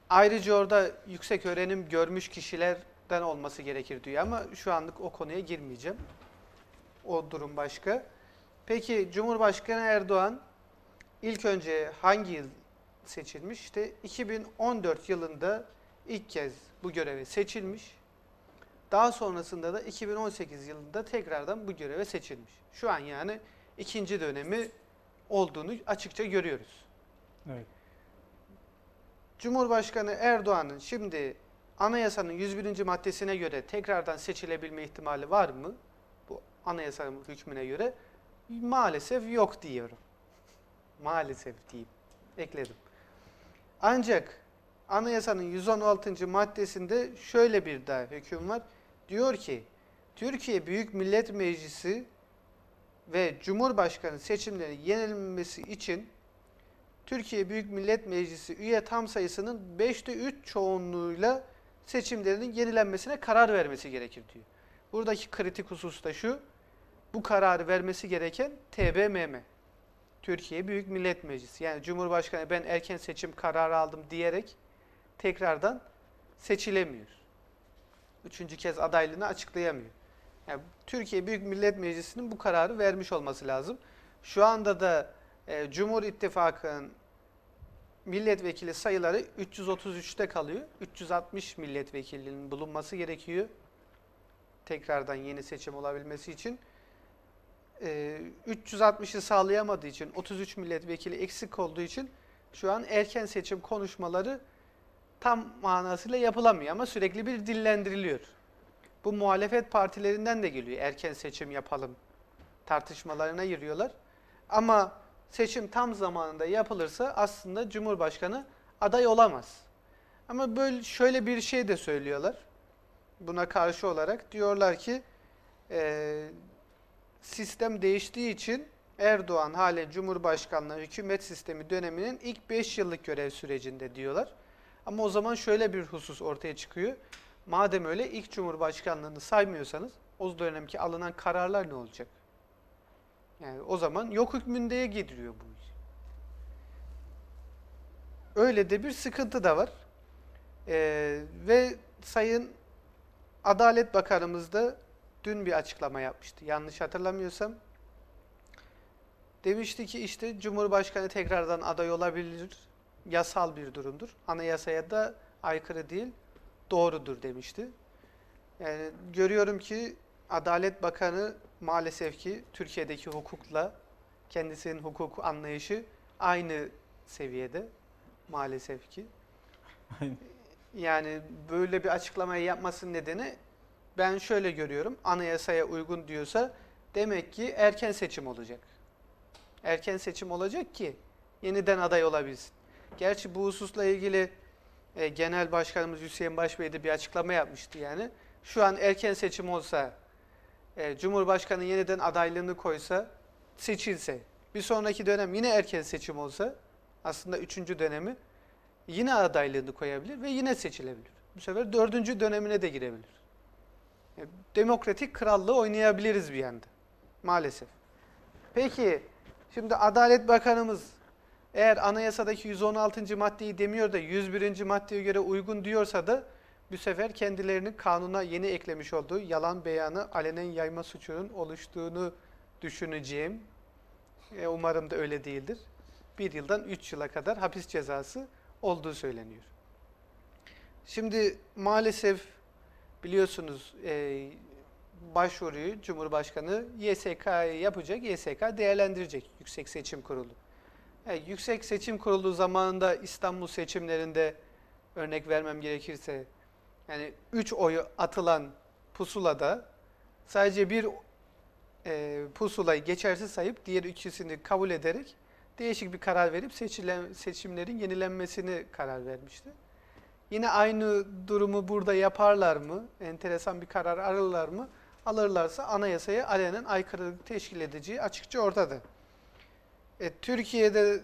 Ayrıca orada yüksek öğrenim görmüş kişilerden olması gerekir diyor ama şu anlık o konuya girmeyeceğim. O durum başka. Peki Cumhurbaşkanı Erdoğan ilk önce hangi yıl seçilmiş? İşte 2014 yılında ilk kez bu göreve seçilmiş. Daha sonrasında da 2018 yılında tekrardan bu göreve seçilmiş. Şu an yani ikinci dönemi olduğunu açıkça görüyoruz. Evet. Cumhurbaşkanı Erdoğan'ın şimdi anayasanın 101. maddesine göre tekrardan seçilebilme ihtimali var mı? Bu anayasanın hükmüne göre maalesef yok diyorum. Maalesef diyeyim. Ekledim. Ancak anayasanın 116. maddesinde şöyle bir daha hüküm var. Diyor ki Türkiye Büyük Millet Meclisi ve Cumhurbaşkanı seçimleri yenilmesi için Türkiye Büyük Millet Meclisi üye tam sayısının 5'te 3 çoğunluğuyla seçimlerinin yenilenmesine karar vermesi gerekir diyor. Buradaki kritik husus da şu, bu kararı vermesi gereken TBMM. Türkiye Büyük Millet Meclisi. Yani Cumhurbaşkanı ben erken seçim kararı aldım diyerek tekrardan seçilemiyor. Üçüncü kez adaylığını açıklayamıyor. Yani Türkiye Büyük Millet Meclisi'nin bu kararı vermiş olması lazım. Şu anda da e, Cumhur İttifakı'nın milletvekili sayıları 333'te kalıyor. 360 milletvekilinin bulunması gerekiyor. Tekrardan yeni seçim olabilmesi için. E, 360'ı sağlayamadığı için 33 milletvekili eksik olduğu için şu an erken seçim konuşmaları tam manasıyla yapılamıyor ama sürekli bir dillendiriliyor. Bu muhalefet partilerinden de geliyor. Erken seçim yapalım tartışmalarına giriyorlar. Ama seçim tam zamanında yapılırsa aslında Cumhurbaşkanı aday olamaz. Ama böyle şöyle bir şey de söylüyorlar. Buna karşı olarak diyorlar ki eee, sistem değiştiği için Erdoğan halen Cumhurbaşkanlığı hükümet sistemi döneminin ilk 5 yıllık görev sürecinde diyorlar. Ama o zaman şöyle bir husus ortaya çıkıyor. Madem öyle ilk Cumhurbaşkanlığını saymıyorsanız o dönemki alınan kararlar ne olacak? Yani o zaman yok hükmündeye gidiliyor bu iş. Öyle de bir sıkıntı da var. Ee, ve Sayın Adalet Bakanımız da dün bir açıklama yapmıştı. Yanlış hatırlamıyorsam. Demişti ki işte Cumhurbaşkanı tekrardan aday olabilir. Yasal bir durumdur. Anayasaya da aykırı değil, doğrudur demişti. Yani görüyorum ki Adalet Bakanı maalesef ki Türkiye'deki hukukla kendisinin hukuk anlayışı aynı seviyede maalesef ki. Yani böyle bir açıklamayı yapmasının nedeni ben şöyle görüyorum. Anayasaya uygun diyorsa demek ki erken seçim olacak. Erken seçim olacak ki yeniden aday olabilsin. Gerçi bu hususla ilgili e, Genel Başkanımız Hüseyin Başbey de bir açıklama yapmıştı yani. Şu an erken seçim olsa, e, Cumhurbaşkanı yeniden adaylığını koysa, seçilse, bir sonraki dönem yine erken seçim olsa, aslında üçüncü dönemi, yine adaylığını koyabilir ve yine seçilebilir. Bu sefer dördüncü dönemine de girebilir. Yani demokratik krallığı oynayabiliriz bir yanda. Maalesef. Peki, şimdi Adalet Bakanımız eğer anayasadaki 116. maddeyi demiyor da 101. maddeye göre uygun diyorsa da bu sefer kendilerinin kanuna yeni eklemiş olduğu yalan beyanı alenen yayma suçunun oluştuğunu düşüneceğim. E, umarım da öyle değildir. Bir yıldan üç yıla kadar hapis cezası olduğu söyleniyor. Şimdi maalesef biliyorsunuz e, başvuruyu Cumhurbaşkanı YSK'ya yapacak, YSK değerlendirecek Yüksek Seçim Kurulu. Yani Yüksek Seçim Kurulu zamanında İstanbul seçimlerinde örnek vermem gerekirse yani 3 oyu atılan pusulada sadece bir e, pusulayı geçersiz sayıp diğer ikisini kabul ederek değişik bir karar verip seçilen, seçimlerin yenilenmesini karar vermişti. Yine aynı durumu burada yaparlar mı? Enteresan bir karar alırlar mı? Alırlarsa anayasaya alenen aykırılık teşkil edeceği açıkça ortada. E, Türkiye'de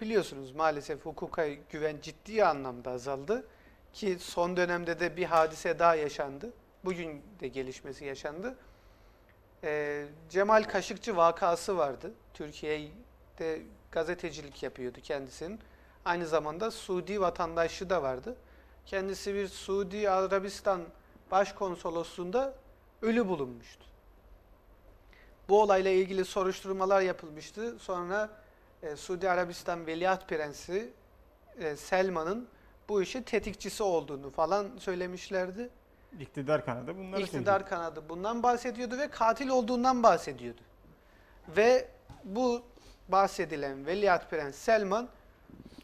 biliyorsunuz maalesef hukuka güven ciddi anlamda azaldı. Ki son dönemde de bir hadise daha yaşandı. Bugün de gelişmesi yaşandı. E, Cemal Kaşıkçı vakası vardı. Türkiye'de gazetecilik yapıyordu kendisinin. Aynı zamanda Suudi vatandaşlığı da vardı. Kendisi bir Suudi Arabistan Başkonsolosluğunda ölü bulunmuştu. Bu olayla ilgili soruşturmalar yapılmıştı. Sonra e, Suudi Arabistan Veliaht Prensi e, Selman'ın bu işin tetikçisi olduğunu falan söylemişlerdi. İktidar kanadı bunları İktidar kanadı bundan bahsediyordu ve katil olduğundan bahsediyordu. Ve bu bahsedilen Veliaht Prens Selman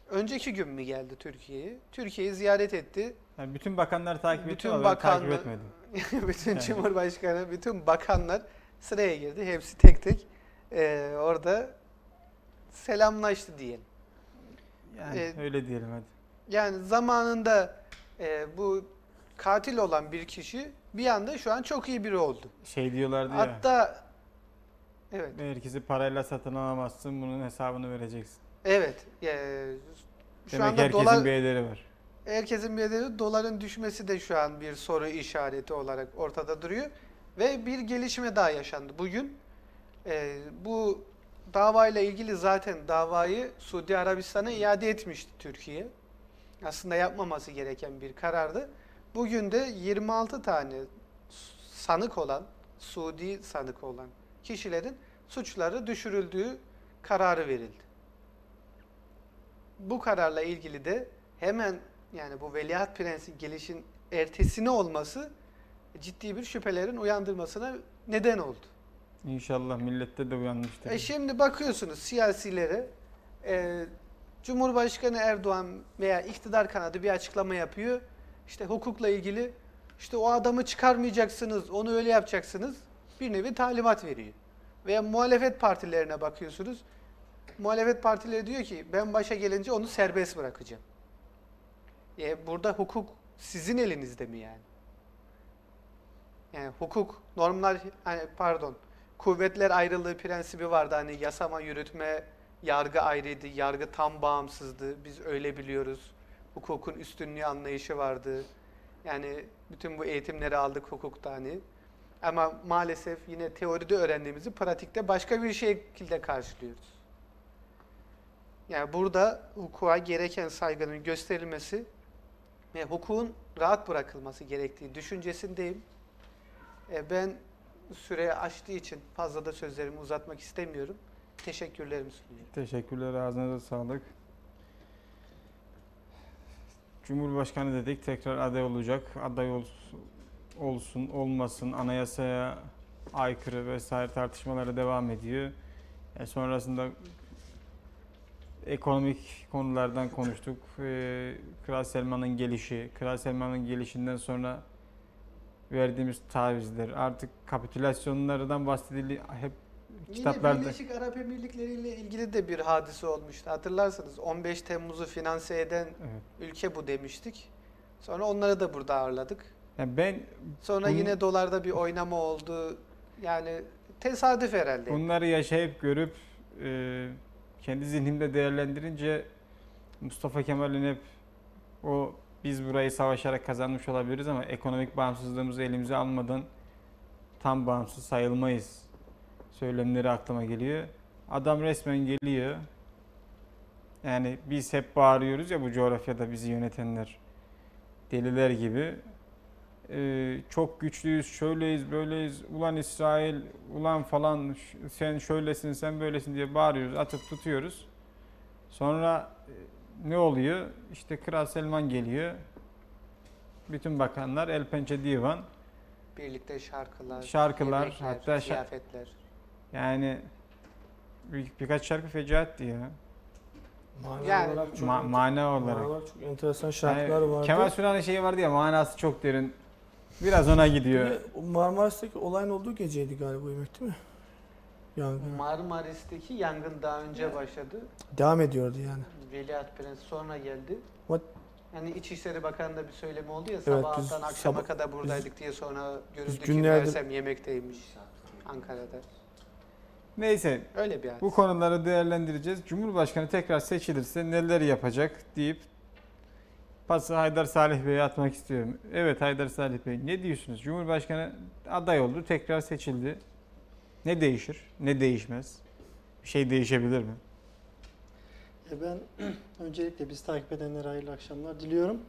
önceki gün mü geldi Türkiye'ye? Türkiye'yi ziyaret etti. Yani bütün bakanlar takip Bütün etti ben takip bakanlar- etmedim. bütün Yani. Cumhurbaşkanı, bütün bakanlar sıraya girdi. Hepsi tek tek eee, orada selamlaştı diyelim. Yani Ee, öyle diyelim hadi. Yani zamanında eee, bu katil olan bir kişi bir anda şu an çok iyi biri oldu. Şey diyorlardı ya. Hatta evet, Herkesi parayla satın alamazsın, bunun hesabını vereceksin. evet. eee, şu Demek anda herkesin dolar bir ederi var. herkesin bir ederi doların düşmesi de şu an bir soru işareti olarak ortada duruyor. Ve bir gelişme daha yaşandı bugün. Ee, bu davayla ilgili zaten davayı Suudi Arabistan'a iade etmişti Türkiye. Aslında yapmaması gereken bir karardı. Bugün de 26 tane sanık olan, Suudi sanık olan kişilerin suçları düşürüldüğü kararı verildi. Bu kararla ilgili de hemen yani bu veliaht prensi gelişin ertesine olması ciddi bir şüphelerin uyandırmasına neden oldu. İnşallah millette de uyanmıştır. E şimdi bakıyorsunuz siyasilere e, Cumhurbaşkanı Erdoğan veya iktidar kanadı bir açıklama yapıyor. İşte hukukla ilgili işte o adamı çıkarmayacaksınız, onu öyle yapacaksınız. Bir nevi talimat veriyor. Veya muhalefet partilerine bakıyorsunuz. Muhalefet partileri diyor ki ben başa gelince onu serbest bırakacağım. E burada hukuk sizin elinizde mi yani? Yani hukuk normlar hani pardon kuvvetler ayrılığı prensibi vardı. Hani yasama, yürütme, yargı ayrıydı. Yargı tam bağımsızdı. Biz öyle biliyoruz. Hukukun üstünlüğü anlayışı vardı. Yani bütün bu eğitimleri aldık hukukta hani. Ama maalesef yine teoride öğrendiğimizi pratikte başka bir şekilde karşılıyoruz. Yani burada hukuka gereken saygının gösterilmesi ve hukukun rahat bırakılması gerektiği düşüncesindeyim. E, ben süre aştığı için fazla da sözlerimi uzatmak istemiyorum. Teşekkürlerimi sunuyorum. Teşekkürler ağzınıza sağlık. Cumhurbaşkanı dedik tekrar aday olacak. Aday olsun, olsun olmasın anayasaya aykırı vesaire tartışmaları devam ediyor. E sonrasında ekonomik konulardan konuştuk. E, Kral Selman'ın gelişi, Kral Selman'ın gelişinden sonra verdiğimiz tavizler, artık kapitülasyonlardan bahsedildi hep kitaplarda. Yine Birleşik Arap Emirlikleri ile ilgili de bir hadise olmuştu. Hatırlarsınız 15 Temmuz'u finanse eden Evet. ülke bu demiştik. Sonra onları da burada ağırladık. Yani ben Sonra Bunun- yine dolarda bir oynama oldu. Yani tesadüf herhalde. Bunları yaşayıp görüp e, kendi zihnimde değerlendirince Mustafa Kemal'in hep o biz burayı savaşarak kazanmış olabiliriz ama ekonomik bağımsızlığımızı elimize almadan tam bağımsız sayılmayız söylemleri aklıma geliyor. Adam resmen geliyor. Yani biz hep bağırıyoruz ya bu coğrafyada bizi yönetenler deliler gibi. Ee, çok güçlüyüz, şöyleyiz, böyleyiz, ulan İsrail, ulan falan, sen şöylesin, sen böylesin diye bağırıyoruz, atıp tutuyoruz. Sonra ne oluyor? İşte Kral Selman geliyor. Bütün bakanlar el pençe divan. Birlikte şarkılar, Şarkılar, yemekler, hatta ziyafetler. Yani bir, birkaç şarkı fecaatti ya. Mana Yani- olarak çok, Ma- mana mana olarak. olarak çok enteresan şarkılar Yani vardı. Kemal Sunal'ın şeyi vardı ya manası çok derin. Biraz ona gidiyor. Marmaris'teki olayın olduğu geceydi galiba yemek değil mi? Yangın. Marmaris'teki yangın daha önce başladı. Devam ediyordu yani. Veliaht Prens sonra geldi. What? Yani İçişleri Bakanı da bir söylemi oldu ya Evet, sabahtan biz akşama sabah- kadar buradaydık diye sonra görüldü ki günlerdir- Mersem yemekteymiş Ankara'da. Neyse Öyle bir hadise. Bu konuları değerlendireceğiz. Cumhurbaşkanı tekrar seçilirse neler yapacak deyip pası Haydar Salih Bey'e atmak istiyorum. Evet Haydar Salih Bey ne diyorsunuz? Cumhurbaşkanı aday oldu, tekrar seçildi. Ne değişir? Ne değişmez? Bir şey değişebilir mi? E Ben öncelikle biz takip edenlere hayırlı akşamlar diliyorum.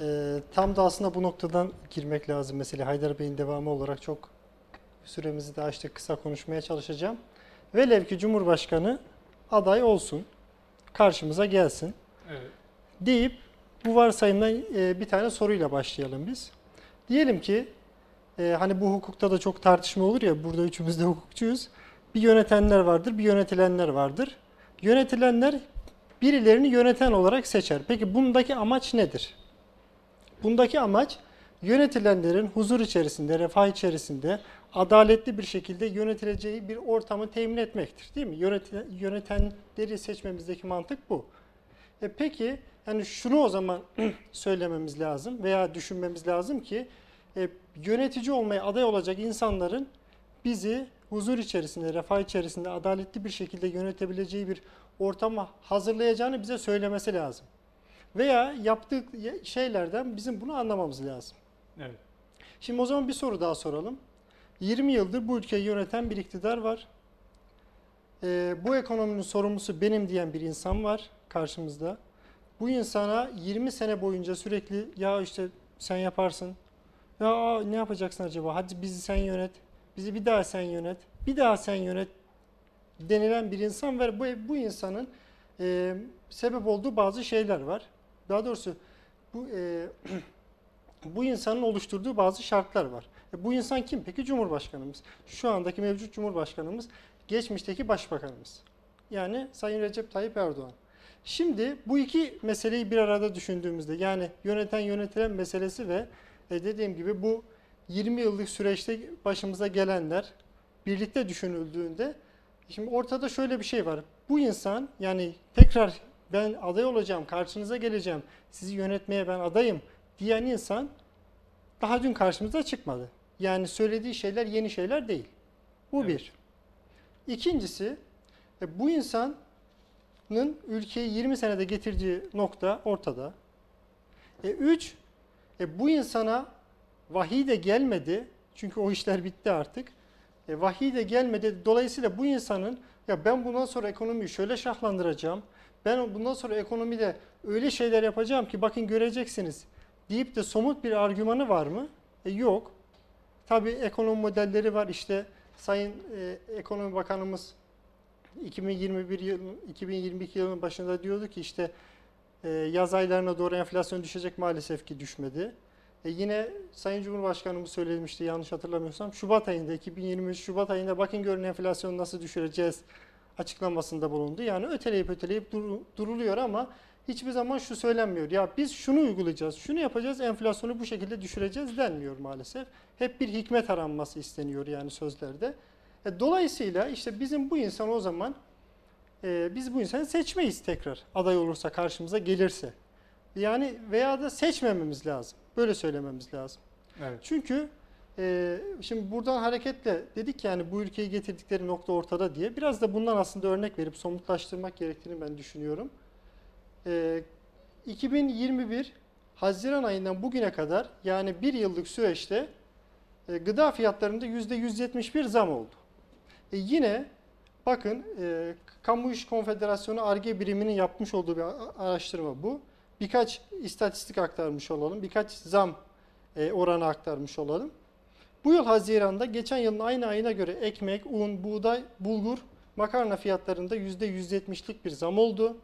E, tam da aslında bu noktadan girmek lazım. Mesela Haydar Bey'in devamı olarak çok süremizi de açtık kısa konuşmaya çalışacağım. Velev ki Cumhurbaşkanı aday olsun, karşımıza gelsin deyip bu varsayımdan e, bir tane soruyla başlayalım biz. Diyelim ki e, hani bu hukukta da çok tartışma olur ya burada üçümüz de hukukçuyuz. Bir yönetenler vardır, bir yönetilenler vardır. Yönetilenler birilerini yöneten olarak seçer. Peki bundaki amaç nedir? Bundaki amaç yönetilenlerin huzur içerisinde, refah içerisinde adaletli bir şekilde yönetileceği bir ortamı temin etmektir. Değil mi? Yönetenleri seçmemizdeki mantık bu. E peki yani şunu o zaman söylememiz lazım veya düşünmemiz lazım ki e, yönetici olmaya aday olacak insanların bizi huzur içerisinde, refah içerisinde adaletli bir şekilde yönetebileceği bir ortamı hazırlayacağını bize söylemesi lazım. Veya yaptığı şeylerden bizim bunu anlamamız lazım. Evet. Şimdi o zaman bir soru daha soralım. 20 yıldır bu ülkeyi yöneten bir iktidar var. Ee, bu ekonominin sorumlusu benim diyen bir insan var karşımızda. Bu insana 20 sene boyunca sürekli ya işte sen yaparsın. Ya ne yapacaksın acaba? Hadi bizi sen yönet. Bizi bir daha sen yönet. Bir daha sen yönet denilen bir insan var. Bu, bu insanın e, sebep olduğu bazı şeyler var. Daha doğrusu bu e, bu insanın oluşturduğu bazı şartlar var. E, bu insan kim peki? Cumhurbaşkanımız. Şu andaki mevcut Cumhurbaşkanımız, geçmişteki Başbakanımız. Yani Sayın Recep Tayyip Erdoğan. Şimdi bu iki meseleyi bir arada düşündüğümüzde yani yöneten yönetilen meselesi ve e, dediğim gibi bu 20 yıllık süreçte başımıza gelenler birlikte düşünüldüğünde şimdi ortada şöyle bir şey var. Bu insan yani tekrar ben aday olacağım, karşınıza geleceğim, sizi yönetmeye ben adayım diyen insan daha dün karşımıza çıkmadı. Yani söylediği şeyler yeni şeyler değil. Bu Evet. bir. İkincisi e, bu insanın ülkeyi 20 senede getirdiği nokta ortada. E, üç, e, bu insana vahiy de gelmedi. Çünkü o işler bitti artık. E, vahiy de gelmedi. Dolayısıyla bu insanın ya ben bundan sonra ekonomiyi şöyle şahlandıracağım. Ben bundan sonra ekonomide öyle şeyler yapacağım ki bakın göreceksiniz deyip de somut bir argümanı var mı? E, yok. Tabii ekonomi modelleri var. İşte Sayın e, Ekonomi Bakanımız 2021 yıl 2022 yılının başında diyordu ki işte e, yaz aylarına doğru enflasyon düşecek maalesef ki düşmedi. E, yine Sayın Cumhurbaşkanımız söylemişti yanlış hatırlamıyorsam Şubat ayında 2023 Şubat ayında bakın görün enflasyonu nasıl düşüreceğiz açıklamasında bulundu. Yani öteleyip öteleyip dur- duruluyor ama hiçbir zaman şu söylenmiyor. Ya biz şunu uygulayacağız, şunu yapacağız, enflasyonu bu şekilde düşüreceğiz denmiyor maalesef. Hep bir hikmet aranması isteniyor yani sözlerde. E, dolayısıyla işte bizim bu insan o zaman e, biz bu insanı seçmeyiz tekrar aday olursa karşımıza gelirse. Yani veya da seçmememiz lazım. Böyle söylememiz lazım. Evet. Çünkü e, şimdi buradan hareketle dedik yani bu ülkeyi getirdikleri nokta ortada diye. Biraz da bundan aslında örnek verip somutlaştırmak gerektiğini ben düşünüyorum. E, 2021 Haziran ayından bugüne kadar yani bir yıllık süreçte e, gıda fiyatlarında %171 zam oldu. E, yine bakın e, Kamu İş Konfederasyonu ARGE biriminin yapmış olduğu bir araştırma bu. Birkaç istatistik aktarmış olalım. Birkaç zam e, oranı aktarmış olalım. Bu yıl Haziran'da geçen yılın aynı ayına göre ekmek, un, buğday, bulgur, makarna fiyatlarında %170'lik bir zam oldu.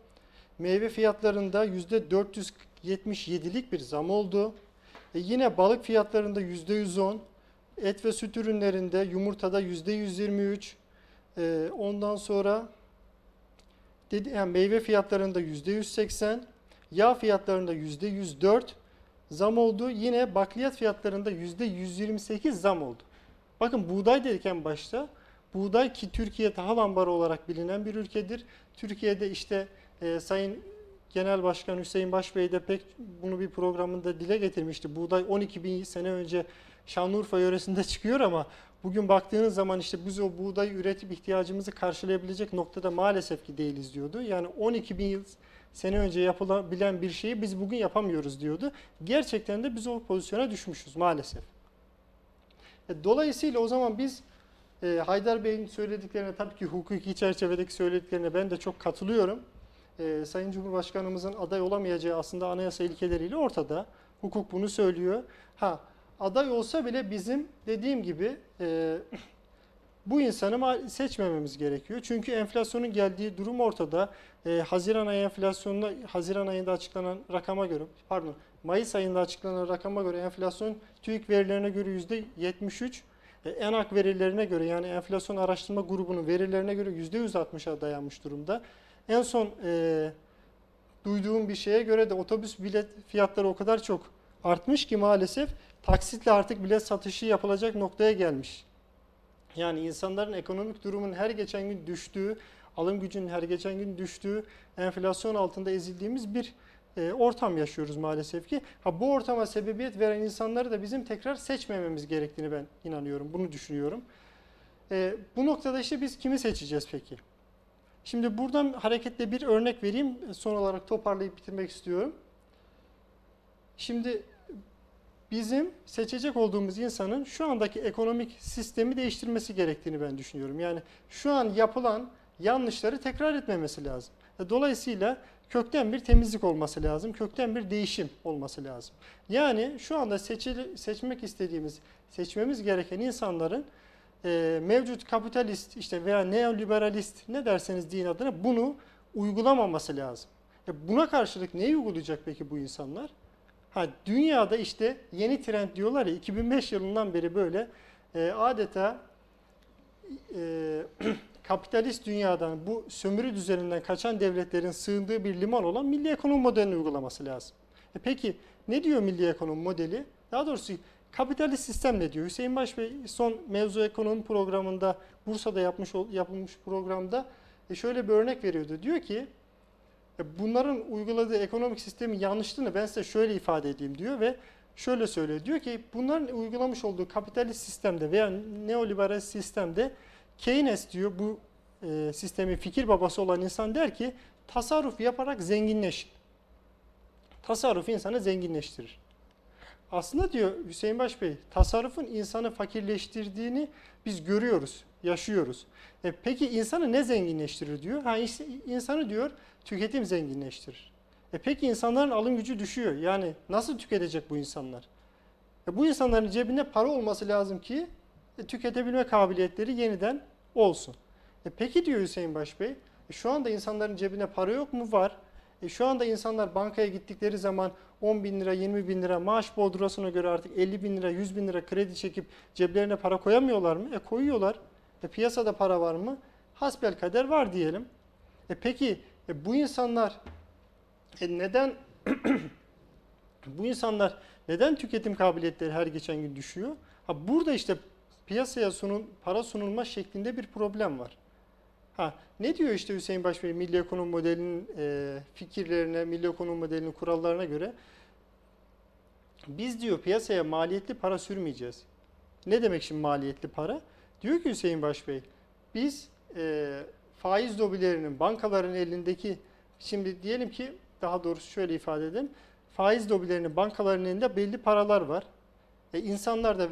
Meyve fiyatlarında %477'lik bir zam oldu. E yine balık fiyatlarında %110, et ve süt ürünlerinde yumurtada %123, e, ondan sonra dedi, yani meyve fiyatlarında %180, yağ fiyatlarında %104 zam oldu. Yine bakliyat fiyatlarında %128 zam oldu. Bakın buğday dedik en başta. Buğday ki Türkiye tahıl ambarı olarak bilinen bir ülkedir. Türkiye'de işte e, Sayın Genel Başkan Hüseyin Başbey de pek bunu bir programında dile getirmişti. Buğday 12 bin sene önce Şanlıurfa yöresinde çıkıyor ama bugün baktığınız zaman işte biz o buğday üretip ihtiyacımızı karşılayabilecek noktada maalesef ki değiliz diyordu. Yani 12 bin yıl sene önce yapılabilen bir şeyi biz bugün yapamıyoruz diyordu. Gerçekten de biz o pozisyona düşmüşüz maalesef. E, Dolayısıyla o zaman biz e, Haydar Bey'in söylediklerine tabii ki hukuki çerçevedeki söylediklerine ben de çok katılıyorum. E, Sayın Cumhurbaşkanımızın aday olamayacağı aslında anayasa ilkeleriyle ortada. Hukuk bunu söylüyor. Ha aday olsa bile bizim dediğim gibi bu insanı seçmememiz gerekiyor. Çünkü enflasyonun geldiği durum ortada. E, Haziran ayı enflasyonunda Haziran ayında açıklanan rakama göre pardon Mayıs ayında açıklanan rakama göre enflasyon TÜİK verilerine göre yüzde 73 e, ENAK verilerine göre yani enflasyon araştırma grubunun verilerine göre %160'a dayanmış durumda. En son e, duyduğum bir şeye göre de otobüs bilet fiyatları o kadar çok artmış ki maalesef taksitle artık bilet satışı yapılacak noktaya gelmiş. Yani insanların ekonomik durumun her geçen gün düştüğü, alım gücünün her geçen gün düştüğü, enflasyon altında ezildiğimiz bir e, ortam yaşıyoruz maalesef ki. Ha bu ortama sebebiyet veren insanları da bizim tekrar seçmememiz gerektiğini ben inanıyorum, bunu düşünüyorum. E, bu noktada işte biz kimi seçeceğiz peki? Şimdi buradan hareketle bir örnek vereyim. Son olarak toparlayıp bitirmek istiyorum. Şimdi bizim seçecek olduğumuz insanın şu andaki ekonomik sistemi değiştirmesi gerektiğini ben düşünüyorum. Yani şu an yapılan yanlışları tekrar etmemesi lazım. E, Dolayısıyla kökten bir temizlik olması lazım, kökten bir değişim olması lazım. Yani şu anda seçili, seçmek istediğimiz, seçmemiz gereken insanların e, mevcut kapitalist işte veya neoliberalist ne derseniz deyin adına bunu uygulamaması lazım. E, buna karşılık neyi uygulayacak peki bu insanlar? Ha dünyada işte yeni trend diyorlar ya 2005 yılından beri böyle e, adeta e, kapitalist dünyadan bu sömürü düzeninden kaçan devletlerin sığındığı bir liman olan milli ekonomi modelini uygulaması lazım. E peki ne diyor milli ekonomi modeli? Daha doğrusu kapitalist sistem ne diyor? Hüseyin Baş Bey son mevzu ekonomi programında Bursa'da yapmış yapılmış programda e, şöyle bir örnek veriyordu. Diyor ki bunların uyguladığı ekonomik sistemin yanlışlığını ben size şöyle ifade edeyim diyor ve şöyle söylüyor. Diyor ki bunların uygulamış olduğu kapitalist sistemde veya neoliberal sistemde Keynes diyor bu e, sistemin fikir babası olan insan der ki tasarruf yaparak zenginleşin. Tasarruf insanı zenginleştirir. Aslında diyor Hüseyin Baş Bey, tasarrufun insanı fakirleştirdiğini biz görüyoruz, yaşıyoruz. E peki insanı ne zenginleştirir diyor? Ha insanı diyor tüketim zenginleştirir. E peki insanların alım gücü düşüyor. Yani nasıl tüketecek bu insanlar? E bu insanların cebinde para olması lazım ki e, tüketebilme kabiliyetleri yeniden olsun. E peki diyor Hüseyin Baş Bey, e şu anda insanların cebine para yok mu? Var. E şu anda insanlar bankaya gittikleri zaman 10 bin lira, 20 bin lira maaş bodrosuna göre artık 50 bin lira, 100 bin lira kredi çekip ceplerine para koyamıyorlar mı? E koyuyorlar. E piyasada para var mı? Hasbel kader var diyelim. E peki e bu insanlar e neden bu insanlar neden tüketim kabiliyetleri her geçen gün düşüyor? Ha burada işte piyasaya sunul, para sunulma şeklinde bir problem var. Ha ne diyor işte Hüseyin Baş Bey milli ekonomi modelinin e, fikirlerine, milli ekonomi modelinin kurallarına göre biz diyor piyasaya maliyetli para sürmeyeceğiz. Ne demek şimdi maliyetli para? Diyor ki Hüseyin Baş Bey biz e, faiz lobilerinin bankaların elindeki şimdi diyelim ki daha doğrusu şöyle ifade edelim. Faiz lobilerinin bankaların elinde belli paralar var. E insanlar da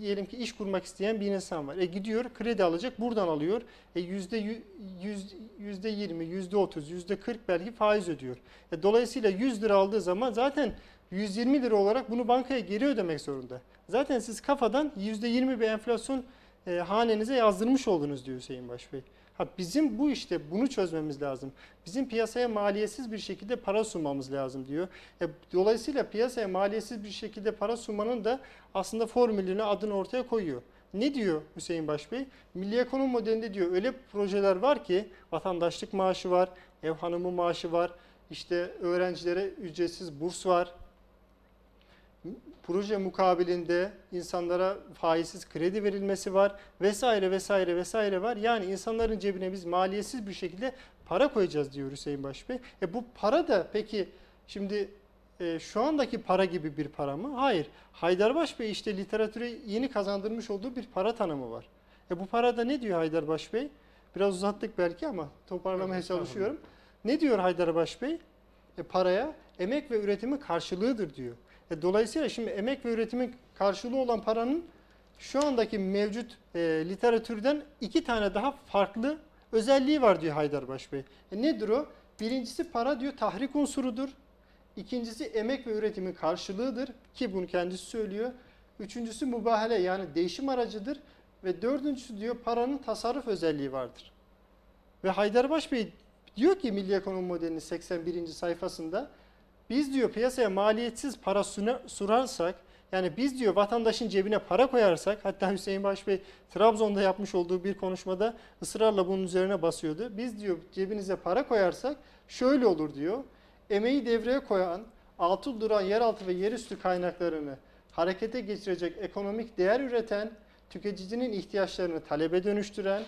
diyelim ki iş kurmak isteyen bir insan var. E gidiyor kredi alacak buradan alıyor. E yüzde yü- yüz- yüzde yirmi, yüzde otuz, yüzde kırk belki faiz ödüyor. E dolayısıyla 100 lira aldığı zaman zaten 120 lira olarak bunu bankaya geri ödemek zorunda. Zaten siz kafadan yüzde yirmi bir enflasyon e, hanenize yazdırmış oldunuz diyor Hüseyin Baş Bey. Ha bizim bu işte bunu çözmemiz lazım. Bizim piyasaya maliyetsiz bir şekilde para sunmamız lazım diyor. E, dolayısıyla piyasaya maliyetsiz bir şekilde para sunmanın da aslında formülünü adını ortaya koyuyor. Ne diyor Hüseyin Baş Bey? Milli ekonomi modelinde diyor öyle projeler var ki vatandaşlık maaşı var, ev hanımı maaşı var, işte öğrencilere ücretsiz burs var, proje mukabilinde insanlara faizsiz kredi verilmesi var vesaire vesaire vesaire var. Yani insanların cebine biz maliyetsiz bir şekilde para koyacağız diyor Hüseyin Baş Bey. E bu para da peki şimdi e, şu andaki para gibi bir para mı? Hayır. Haydarbaş Bey işte literatüre yeni kazandırmış olduğu bir para tanımı var. E bu parada ne diyor Haydarbaş Bey? Biraz uzattık belki ama toparlamaya çalışıyorum. Ne diyor Haydarbaş Bey? E paraya emek ve üretimin karşılığıdır diyor. E dolayısıyla şimdi emek ve üretimin karşılığı olan paranın şu andaki mevcut e, literatürden iki tane daha farklı özelliği var diyor Haydarbaş Bey. E nedir o? Birincisi para diyor tahrik unsurudur. İkincisi emek ve üretimin karşılığıdır ki bunu kendisi söylüyor. Üçüncüsü mübahale yani değişim aracıdır. Ve dördüncüsü diyor paranın tasarruf özelliği vardır. Ve Haydarbaş Bey diyor ki Milli Ekonomi Modelinin 81. sayfasında biz diyor piyasaya maliyetsiz para suna- sunarsak yani biz diyor vatandaşın cebine para koyarsak hatta Hüseyin Baş Bey Trabzon'da yapmış olduğu bir konuşmada ısrarla bunun üzerine basıyordu. Biz diyor cebinize para koyarsak şöyle olur diyor. Emeği devreye koyan, altı duran yeraltı ve yerüstü kaynaklarını harekete geçirecek ekonomik değer üreten, tüketicinin ihtiyaçlarını talebe dönüştüren,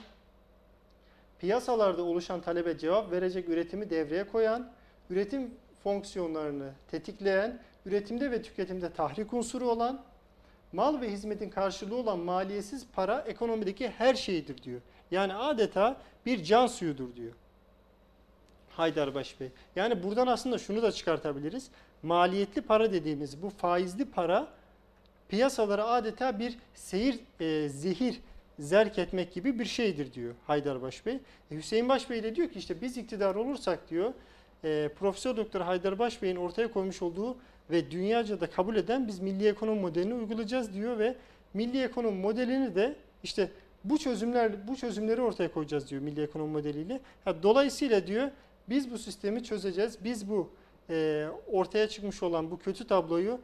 piyasalarda oluşan talebe cevap verecek üretimi devreye koyan, üretim fonksiyonlarını tetikleyen, üretimde ve tüketimde tahrik unsuru olan, mal ve hizmetin karşılığı olan maliyetsiz para ekonomideki her şeydir diyor. Yani adeta bir can suyudur diyor. Haydarbaş Bey. Yani buradan aslında şunu da çıkartabiliriz. Maliyetli para dediğimiz bu faizli para piyasalara adeta bir seyir, e, zehir zerk etmek gibi bir şeydir diyor Haydarbaş Bey. E, Hüseyin Baş Bey de diyor ki işte biz iktidar olursak diyor e, Profesör Doktor Haydarbaş Bey'in ortaya koymuş olduğu ve dünyaca da kabul eden biz milli ekonomi modelini uygulayacağız diyor ve milli ekonomi modelini de işte bu çözümler bu çözümleri ortaya koyacağız diyor milli ekonomi modeliyle. Ha, dolayısıyla diyor biz bu sistemi çözeceğiz. Biz bu e, ortaya çıkmış olan bu kötü tabloyu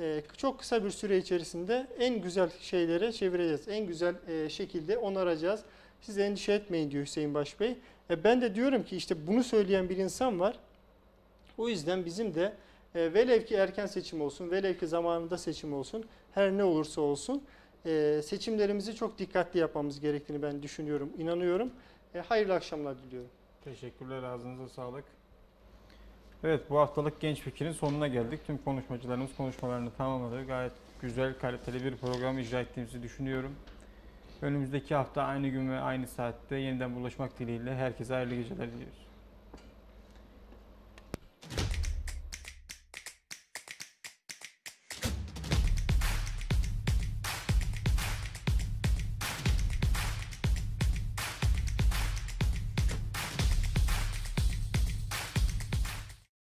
e, çok kısa bir süre içerisinde en güzel şeylere çevireceğiz. En güzel e, şekilde onaracağız. Siz endişe etmeyin diyor Hüseyin Baş Bey. E, ben de diyorum ki işte bunu söyleyen bir insan var. O yüzden bizim de e, velev ki erken seçim olsun, velev ki zamanında seçim olsun, her ne olursa olsun e, seçimlerimizi çok dikkatli yapmamız gerektiğini ben düşünüyorum, inanıyorum. E, hayırlı akşamlar diliyorum. Teşekkürler, ağzınıza sağlık. Evet, bu haftalık Genç Fikir'in sonuna geldik. Tüm konuşmacılarımız konuşmalarını tamamladı. Gayet güzel, kaliteli bir program icra ettiğimizi düşünüyorum. Önümüzdeki hafta aynı gün ve aynı saatte yeniden buluşmak dileğiyle herkese hayırlı geceler diliyoruz.